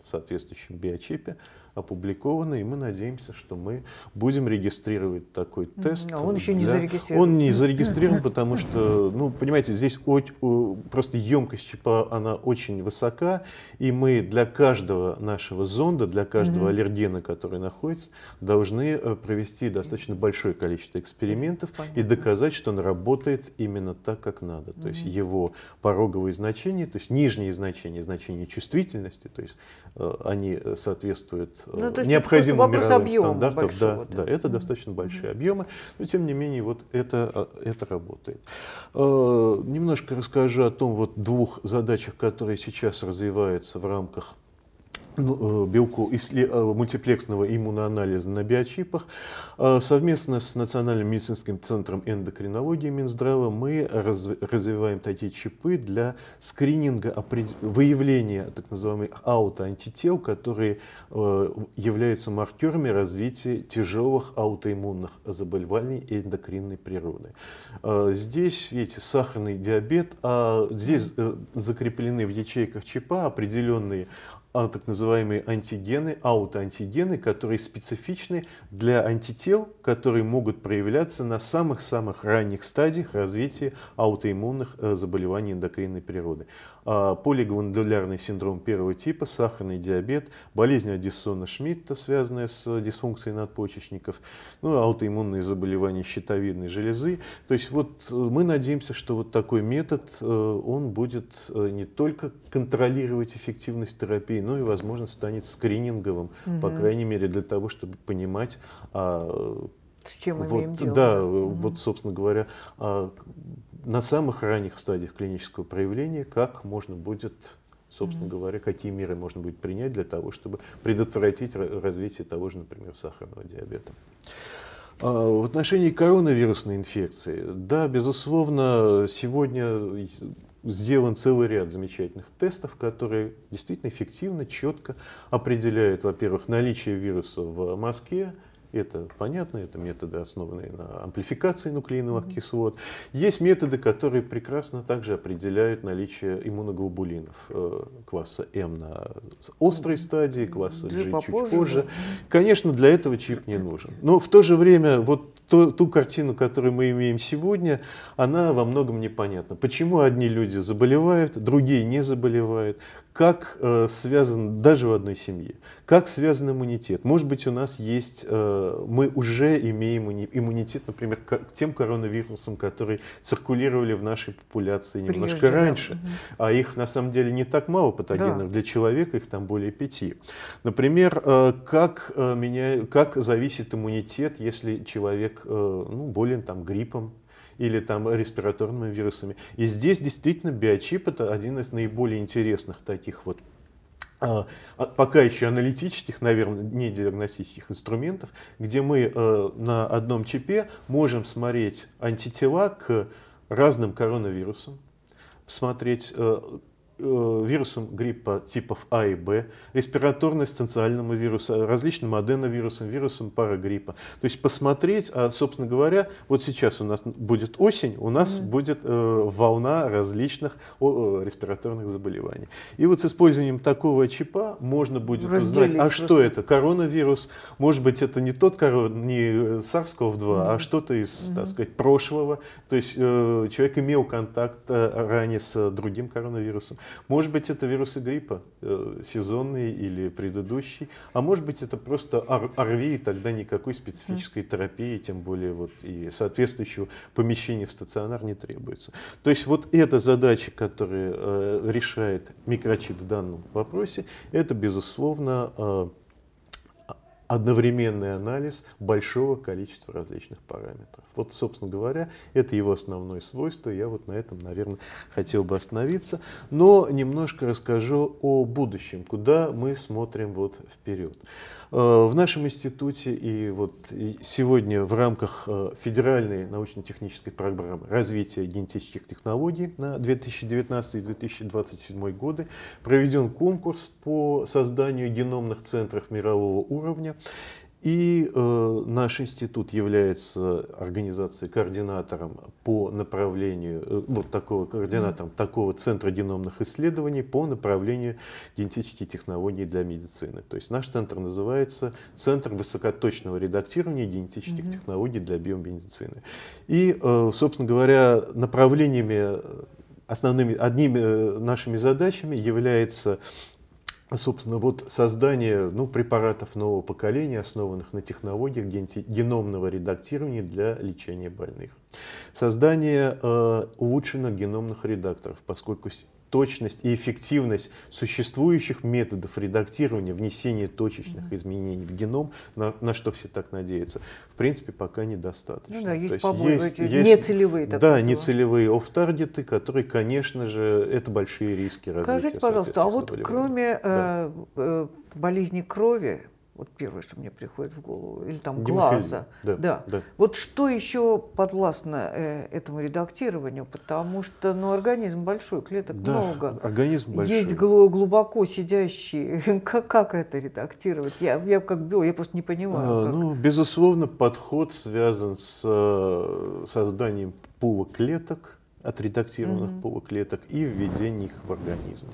соответствующем биочипе опубликовано, и мы надеемся, что мы будем регистрировать такой тест. А он еще не зарегистрирован. Он не зарегистрирован, потому что, ну, понимаете, здесь просто емкость чипа, она очень высока, и мы для каждого нашего зонда, для каждого аллергена, который находится, должны э, провести достаточно большое количество экспериментов и доказать, что он работает именно так, как надо. То есть его пороговые значения, то есть нижние значения, значения чувствительности, то есть э, они соответствуют ну, то необходимым мировым стандартам. Да, да, это достаточно большие объемы, но тем не менее вот это, а, это работает. Э, немножко расскажу о том вот двух задачах, которые сейчас развиваются в рамках ну, э, белку э, мультиплексного иммуноанализа на биочипах. Э, совместно с Национальным медицинским центром эндокринологии Минздрава мы развиваем такие чипы для скрининга, выявления так называемых аутоантител, которые являются маркерами развития тяжелых аутоиммунных заболеваний эндокринной природы. Здесь, видите, сахарный диабет, а здесь закреплены в ячейках чипа определенные а, так называемые антигены, аутоантигены, которые специфичны для антител, которые могут проявляться на самых-самых ранних стадиях развития аутоиммунных э, заболеваний эндокринной природы. А, полигвандулярный синдром первого типа, сахарный диабет, болезнь Аддисона Шмидта, связанная с дисфункцией надпочечников, ну, аутоиммунные заболевания щитовидной железы. То есть вот э, мы надеемся, что вот такой метод, э, он будет не только контролировать эффективность терапии, ну и, возможно, станет скрининговым, угу. по крайней мере, для того, чтобы понимать, а, с чем мы вот, имеем дело. Да, угу. вот, собственно говоря, а, на самых ранних стадиях клинического проявления, как можно будет собственно mm говоря, какие меры можно будет принять для того, чтобы предотвратить развитие того же, например, сахарного диабета. А, в отношении коронавирусной инфекции, да, безусловно, сегодня сделан целый ряд замечательных тестов, которые действительно эффективно, четко определяют, во-первых, наличие вируса в мозге, это понятно, это методы, основанные на амплификации нуклеиновых кислот. Есть методы, которые прекрасно также определяют наличие иммуноглобулинов э, класса М на острой стадии, класса G, G чуть попозже. позже. Конечно, для этого чип не нужен. Но в то же время вот то, ту картину, которую мы имеем сегодня, она во многом непонятна. Почему одни люди заболевают, другие не заболевают, как э, связан даже в одной семье, как связан иммунитет. Может быть, у нас есть, э, мы уже имеем иммунитет, например, к тем коронавирусам, которые циркулировали в нашей популяции немножко Прежде, раньше, да. а их на самом деле не так мало патогенов, да. для человека их там более пяти. Например, э, как, э, меня, как зависит иммунитет, если человек э, ну, болен там, гриппом, или там респираторными вирусами. И здесь действительно биочип это один из наиболее интересных таких вот а, а, пока еще аналитических, наверное, не диагностических инструментов, где мы э, на одном чипе можем смотреть антитела к разным коронавирусам, смотреть Э, вирусом гриппа типов А и Б, респираторно-эссенциальному вирусу, различным аденовирусам, вирусам парагриппа. То есть посмотреть, а, собственно говоря, вот сейчас у нас будет осень, у нас mm-hmm. будет э, волна различных о, респираторных заболеваний. И вот с использованием такого чипа можно будет Разделить узнать, а что просто. это, коронавирус, может быть это не тот корон, не SARS-CoV-2, mm-hmm. а что-то из, mm-hmm. так сказать, прошлого. То есть э, человек имел контакт э, ранее с другим коронавирусом. Может быть, это вирусы гриппа, э, сезонный или предыдущий, а может быть, это просто ОРВИ, и тогда никакой специфической терапии, тем более вот и соответствующего помещения в стационар не требуется. То есть вот эта задача, которая э, решает микрочип в данном вопросе, это, безусловно, э, одновременный анализ большого количества различных параметров. Вот, собственно говоря, это его основное свойство. Я вот на этом, наверное, хотел бы остановиться. Но немножко расскажу о будущем, куда мы смотрим вот вперед. Э, в нашем институте и вот сегодня в рамках э, федеральной научно-технической программы развития генетических технологий на 2019-2027 годы проведен конкурс по созданию геномных центров мирового уровня. И э, наш институт является организацией координатором по направлению, э, вот такого координатором такого центра геномных исследований по направлению генетические технологии для медицины. То есть наш центр называется Центр высокоточного редактирования генетических mm-hmm. технологий для биомедицины. И, э, собственно говоря, направлениями основными, одними э, нашими задачами является собственно, вот создание ну, препаратов нового поколения, основанных на технологиях геномного редактирования для лечения больных. Создание э, улучшенных геномных редакторов, поскольку точность и эффективность существующих методов редактирования, внесения точечных изменений в геном, на, на что все так надеются, в принципе, пока недостаточно. Ну да, есть, есть, есть, есть нецелевые. Да, нецелевые оф-таргеты, которые, конечно же, это большие риски развития. Скажите, пожалуйста, а вот кроме да. э, э, болезни крови, вот первое, что мне приходит в голову, или там глаза. Да, да. да. Вот что еще подвластно э, этому редактированию, потому что ну, организм большой, клеток да, много. Организм большой. Есть глубоко сидящие. как, как это редактировать? Я, я как биолог, я просто не понимаю. А, как. Ну, безусловно, подход связан с э, созданием пула клеток, отредактированных mm-hmm. полуклеток и введение их в организм.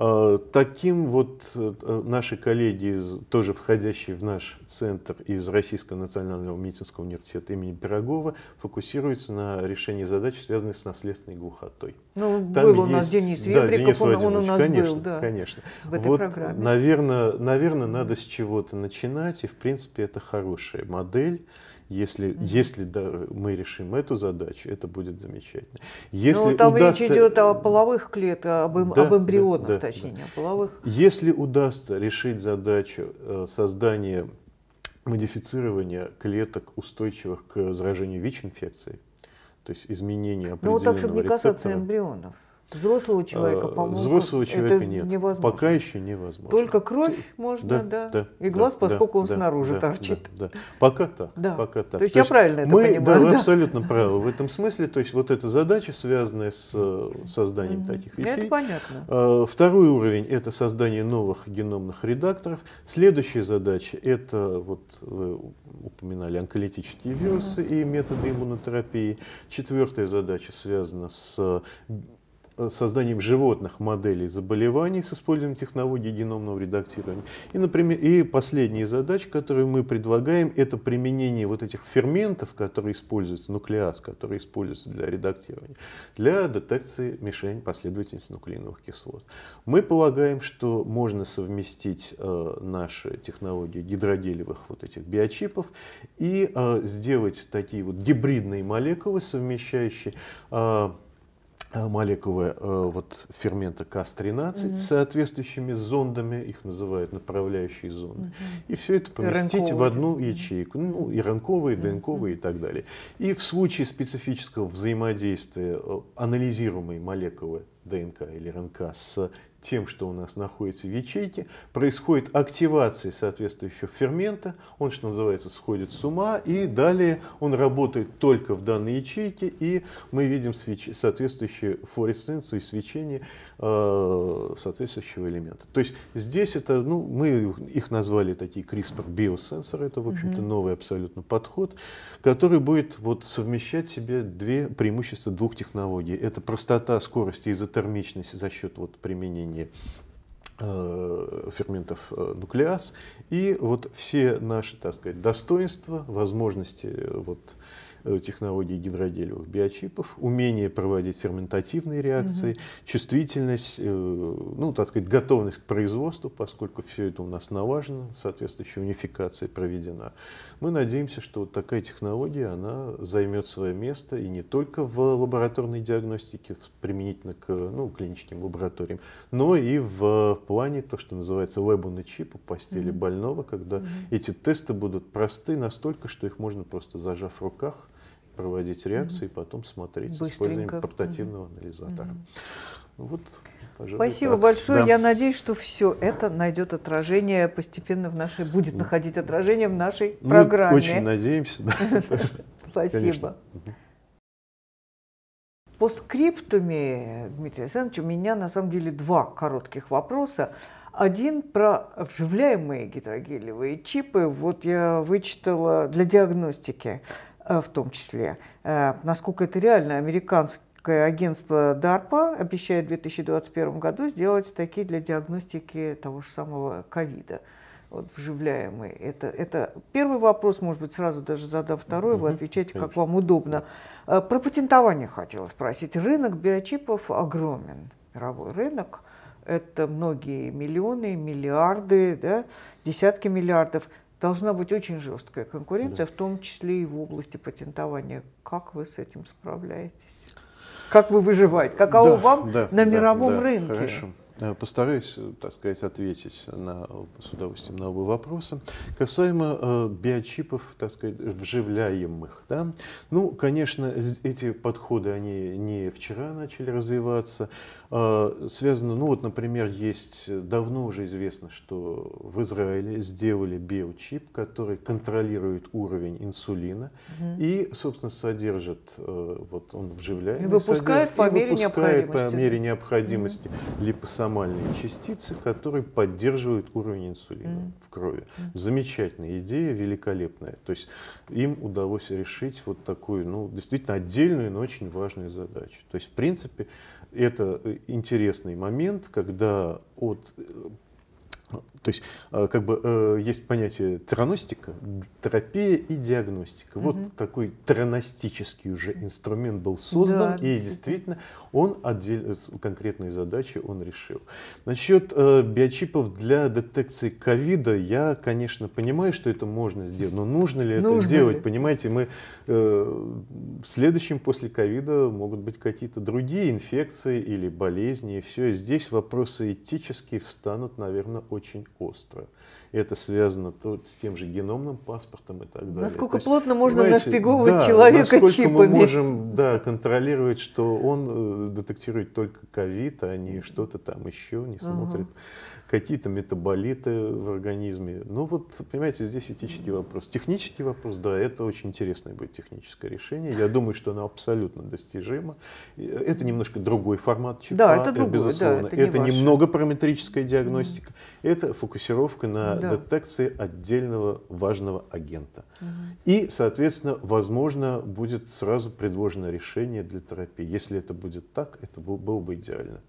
А, таким вот э, наши коллеги, тоже входящие в наш центр из Российского национального медицинского университета имени Пирогова, фокусируются на решении задач, связанных с наследственной глухотой. Ну, Там был есть... у нас Денис Вебриков, да, Денис он, он у нас конечно, был, да, конечно. в этой вот, программе. Наверное, наверное, надо с чего-то начинать, и в принципе это хорошая модель. Если, mm-hmm. если да, мы решим эту задачу, это будет замечательно. Если ну, там удастся... речь идет о половых клетках, об, да, об эмбрионах, да, точнее, да. половых. Если удастся решить задачу э, создания модифицирования клеток, устойчивых к заражению ВИЧ-инфекцией, то есть изменение определенного Ну, вот так, чтобы не касаться эмбрионов. Взрослого человека, а, по-моему, Взрослого человека нет. Невозможно. Пока еще невозможно. Только кровь можно, да. да. да и глаз, да, поскольку он да, снаружи да, торчит. Да, да. Пока так. Да. Пока так. То есть то я есть правильно мы, это понимаю? Да, вы абсолютно правы в этом смысле. То есть вот эта задача, связанная с э, созданием угу. таких вещей. Это понятно. А, второй уровень – это создание новых геномных редакторов. Следующая задача – это, вот вы упоминали, онколитические вирусы угу. и методы иммунотерапии. Четвертая задача связана с созданием животных моделей заболеваний с использованием технологии геномного редактирования. И, например, и последняя задача, которую мы предлагаем, это применение вот этих ферментов, которые используются, нуклеаз, который используется для редактирования, для детекции мишень последовательности нуклеиновых кислот. Мы полагаем, что можно совместить э, наши технологии гидрогелевых вот этих биочипов и э, сделать такие вот гибридные молекулы, совмещающие э, Э, молекулы э, вот, фермента КАС-13 угу. соответствующими зондами, их называют направляющие зонды. Угу. И все это поместить в одну ячейку. Ну, и ранковые, и ДНКовые угу. и так далее. И в случае специфического взаимодействия э, анализируемой молекулы ДНК или РНК с тем, что у нас находится в ячейке, происходит активация соответствующего фермента, он, что называется, сходит с ума, и далее он работает только в данной ячейке, и мы видим свеч... соответствующую флуоресценцию и свечение э, соответствующего элемента. То есть здесь это, ну, мы их назвали такие CRISPR биосенсоры, это, в общем-то, новый абсолютно подход, который будет вот совмещать в себе две преимущества двух технологий. Это простота, скорость и изотермичность за счет вот применения э, ферментов э, нуклеаз и вот все наши, так сказать, достоинства, возможности вот Э, технологии гидрогелевых биочипов, умение проводить ферментативные реакции, угу. чувствительность, э, ну, так сказать, готовность к производству, поскольку все это у нас налажено, соответствующая унификация проведена. Мы надеемся, что вот такая технология, она займет свое место и не только в лабораторной диагностике, применительно к ну, клиническим лабораториям, но и в плане то, что называется lab on chip у постели mm больного, когда mm эти тесты будут просты настолько, что их можно просто зажав в руках, проводить реакцию и потом смотреть Быстренько. с использованием портативного угу. анализатора. Вот, пожалуй, Спасибо так. большое. Да. Я надеюсь, что все это найдет отражение постепенно в нашей, будет находить отражение в нашей Мы программе. Очень надеемся. Спасибо. По скриптуме, Дмитрий Александрович, у меня на самом деле два коротких вопроса. Один про вживляемые гидрогелевые чипы. Вот я вычитала для диагностики. Э, в том числе. Э, насколько это реально, американское агентство DARPA обещает в 2021 году сделать такие для диагностики того же самого ковида вот, вживляемые. Это, это первый вопрос, может быть, сразу даже задам второй, вы отвечаете, как вам удобно. Э, про патентование хотела спросить. Рынок биочипов огромен, мировой рынок. Это многие миллионы, миллиарды, да, десятки миллиардов должна быть очень жесткая конкуренция, да. в том числе и в области патентования. Как вы с этим справляетесь? как вы выживаете, каково да, вам да, на да, мировом да, рынке. Хорошо. Э, постараюсь, э, так сказать, ответить на, с удовольствием на оба вопроса. Касаемо э, биочипов, так сказать, вживляемых, да, ну, конечно, эти подходы, они не вчера начали развиваться, э, связано, ну, вот, например, есть, давно уже известно, что в Израиле сделали биочип, который контролирует уровень инсулина угу. и, собственно, содержит, э, вот он вживляемый, и выпускает содержит, по мере выпускает необходимости. по мере необходимости угу. липосомальные аномальные частицы, которые поддерживают уровень инсулина mm. в крови. Mm. Замечательная идея, великолепная. То есть им удалось решить вот такую, ну, действительно отдельную, но очень важную задачу. То есть, в принципе, это э, интересный момент, когда от э, то есть, э, как бы э, есть понятие траностика, терапия и диагностика. Угу. Вот такой траностический уже инструмент был создан, да, и действительно он отдель, конкретные задачи он решил. Насчет э, биочипов для детекции ковида, я, конечно, понимаю, что это можно сделать, но нужно ли нужно это сделать? Ли? Понимаете, мы э, следующим после ковида могут быть какие-то другие инфекции или болезни, и все. Здесь вопросы этические встанут, наверное, очень остро. Это связано то, с тем же геномным паспортом и так далее. Насколько есть, плотно можно нашпиговывать да, человека насколько чипами? мы можем да, контролировать, что он э, детектирует только ковид, а не что-то там еще, не смотрит. Ага какие-то метаболиты в организме. Ну вот, понимаете, здесь этический вопрос. Технический вопрос, да, это очень интересное будет техническое решение. Я думаю, что оно абсолютно достижимо. Это немножко другой формат чипа, да, это другой, безусловно. Да, это это не немного параметрическая диагностика. Mm. Это фокусировка на да. детекции отдельного важного агента. Mm. И, соответственно, возможно, будет сразу предложено решение для терапии. Если это будет так, это было бы идеально.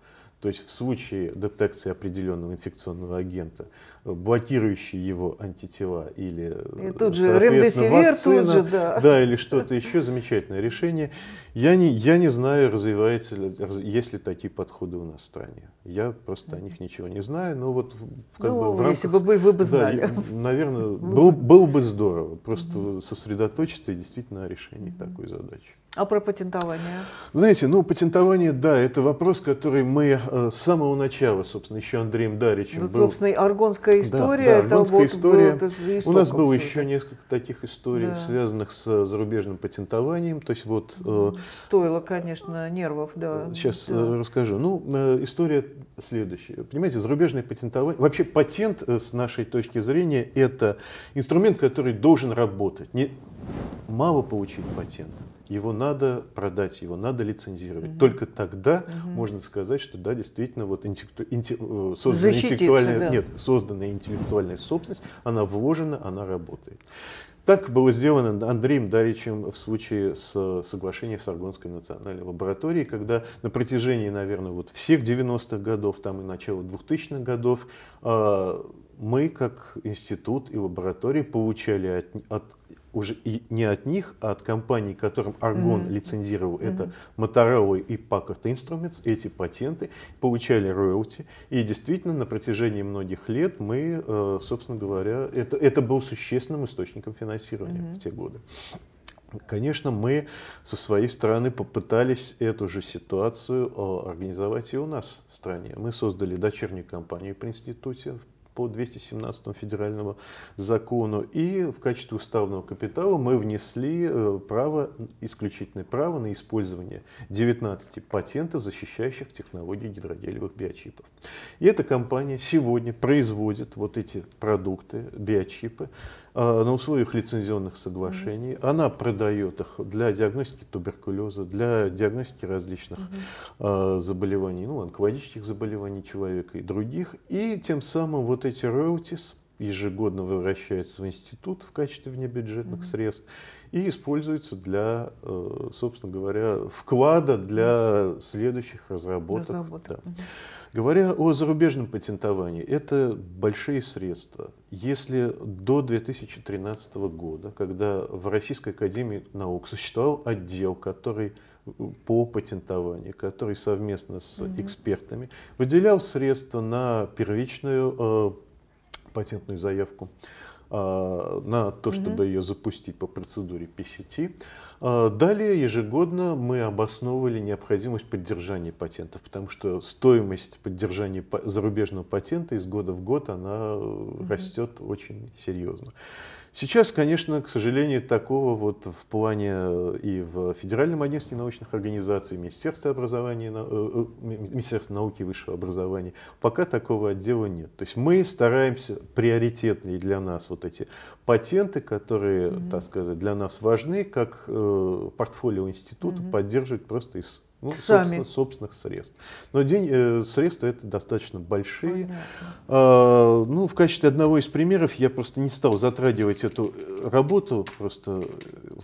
То есть в случае детекции определенного инфекционного агента, э, блокирующий его антитела или и тут же вакцина, тут же, да. да, или что-то еще, замечательное решение. Я не, я не знаю, развивается ли, есть ли такие подходы у нас в стране. Я просто о них ничего не знаю, но вот как ну, бы в рамках, если бы вы, вы бы знали. Да, наверное, было, было бы здорово просто сосредоточиться действительно о решении такой задачи. А про патентование? Знаете, ну, патентование, да, это вопрос, который мы э, с самого начала, собственно, еще Андреем Даричем да, был. Собственно, аргонская история. Да, да аргонская вот история. Был, У нас было еще несколько таких историй, да. связанных с зарубежным патентованием. То есть вот... Э, Стоило, конечно, нервов, да. Сейчас да. Э, расскажу. Ну, э, история следующая. Понимаете, зарубежное патентование... Вообще патент, э, с нашей точки зрения, это инструмент, который должен работать. Не... Мало получить патент его надо продать, его надо лицензировать. Угу. Только тогда угу. можно сказать, что да, действительно, вот интеллекту, инте, э, созданная, интеллектуальная, да. нет, созданная интеллектуальная собственность, она вложена, она работает. Так было сделано Андреем Даричем в случае с соглашением с Аргонской национальной лабораторией, когда на протяжении, наверное, вот всех 90-х годов, там и начала 2000-х годов, а, мы, как институт и лаборатории, получали от, от уже и не от них, а от компаний, которым Аргон mm-hmm. лицензировал, mm-hmm. это Motorola и Packard Instruments, эти патенты, получали роялти. И действительно, на протяжении многих лет мы, э, собственно говоря, это, это был существенным источником финансирования mm-hmm. в те годы. Конечно, мы со своей стороны попытались эту же ситуацию э, организовать и у нас в стране. Мы создали дочернюю компанию при институте по 217 федеральному закону. И в качестве уставного капитала мы внесли э, право, исключительное право на использование 19 патентов, защищающих технологии гидрогелевых биочипов. И эта компания сегодня производит вот эти продукты, биочипы, на условиях лицензионных соглашений. Mm-hmm. Она продает их для диагностики туберкулеза, для диагностики различных mm-hmm. заболеваний, ну, онкологических заболеваний человека и других. И тем самым вот эти роялтис ежегодно возвращаются в институт в качестве внебюджетных mm-hmm. средств и используются для, э, собственно говоря, вклада для следующих разработок. разработок. Да. Mm-hmm. Говоря о зарубежном патентовании, это большие средства. Если до 2013 года, когда в Российской Академии Наук существовал отдел, который э, по патентованию, который совместно с угу. экспертами выделял средства на первичную э, патентную заявку, э, на то, чтобы угу. ее запустить по процедуре PCT, А далее ежегодно мы обосновывали необходимость поддержания патентов, потому что стоимость поддержания зарубежного патента из года в год она угу. растет очень серьезно. Сейчас, конечно, к сожалению, такого вот в плане э, и в Федеральном агентстве научных организаций, Министерстве образования, э, э, Министерстве науки и высшего образования, пока такого отдела нет. То есть мы стараемся приоритетные для нас вот эти патенты, которые, mm-hmm. так сказать, для нас важны, как портфолио института mm-hmm. поддерживать просто из ну, Сами. собственных средств. Но день, э, средства это достаточно большие. А, ну, в качестве одного из примеров я просто не стал затрагивать эту э, работу. Просто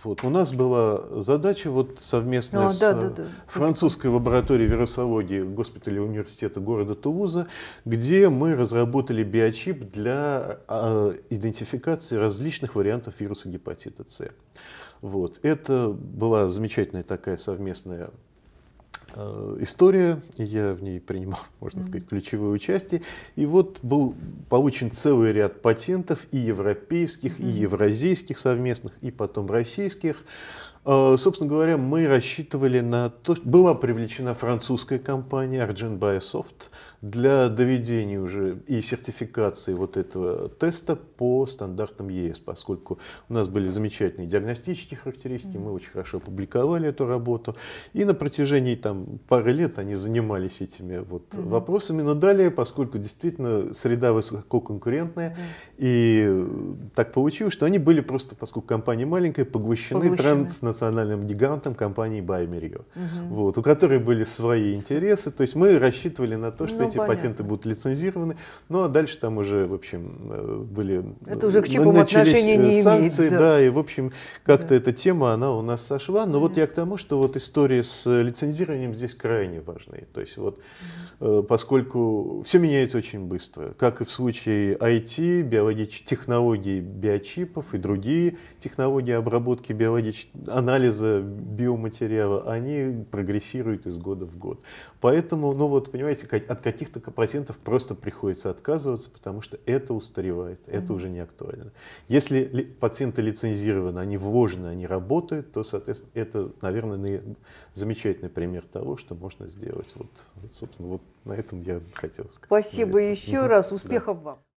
вот у нас была задача вот совместная а, с да, да, да. французской лабораторией вирусологии госпиталя университета города Тулуза, где мы разработали биочип для а, идентификации различных вариантов вируса гепатита С. Вот. Это была замечательная такая совместная Э, история, я в ней принимал, можно сказать, ключевое участие. И вот был получен целый ряд патентов и европейских, и евразийских совместных, и потом российских. Э, собственно говоря, мы рассчитывали на то, что была привлечена французская компания Argent Biosoft для доведения уже и сертификации вот этого теста по стандартам ЕС, поскольку у нас были замечательные диагностические характеристики, мы очень хорошо опубликовали эту работу, и на протяжении там пары лет они занимались этими вот mm-hmm. вопросами, но далее, поскольку действительно среда высококонкурентная, mm-hmm. и так получилось, что они были просто, поскольку компания маленькая, поглощены, поглощены. транснациональным гигантом компании Баймерио, mm-hmm. вот, у которой были свои интересы, то есть мы рассчитывали на то, что ну, эти понятно. патенты будут лицензированы. Ну а дальше там уже, в общем, э, были это уже к чипам отношения не санкции, имеет, да. да, и в общем как-то да. эта тема она у нас сошла. Но mm вот я к тому, что вот история с лицензированием здесь крайне важны. То есть вот mm поскольку все меняется очень быстро, как и в случае IT, биологических технологий биочипов и другие технологии обработки биологических анализа биоматериала, они прогрессируют из года в год. Поэтому, ну вот, понимаете, от каких-то патентов просто приходится отказываться, потому что это устаревает, это уже не актуально. Если ли, патенты лицензированы, они вложены, они работают, то, соответственно, это, наверное, замечательный пример того, что можно сделать. Вот, собственно, вот на этом я хотел сказать. Спасибо еще раз, успехов да. вам.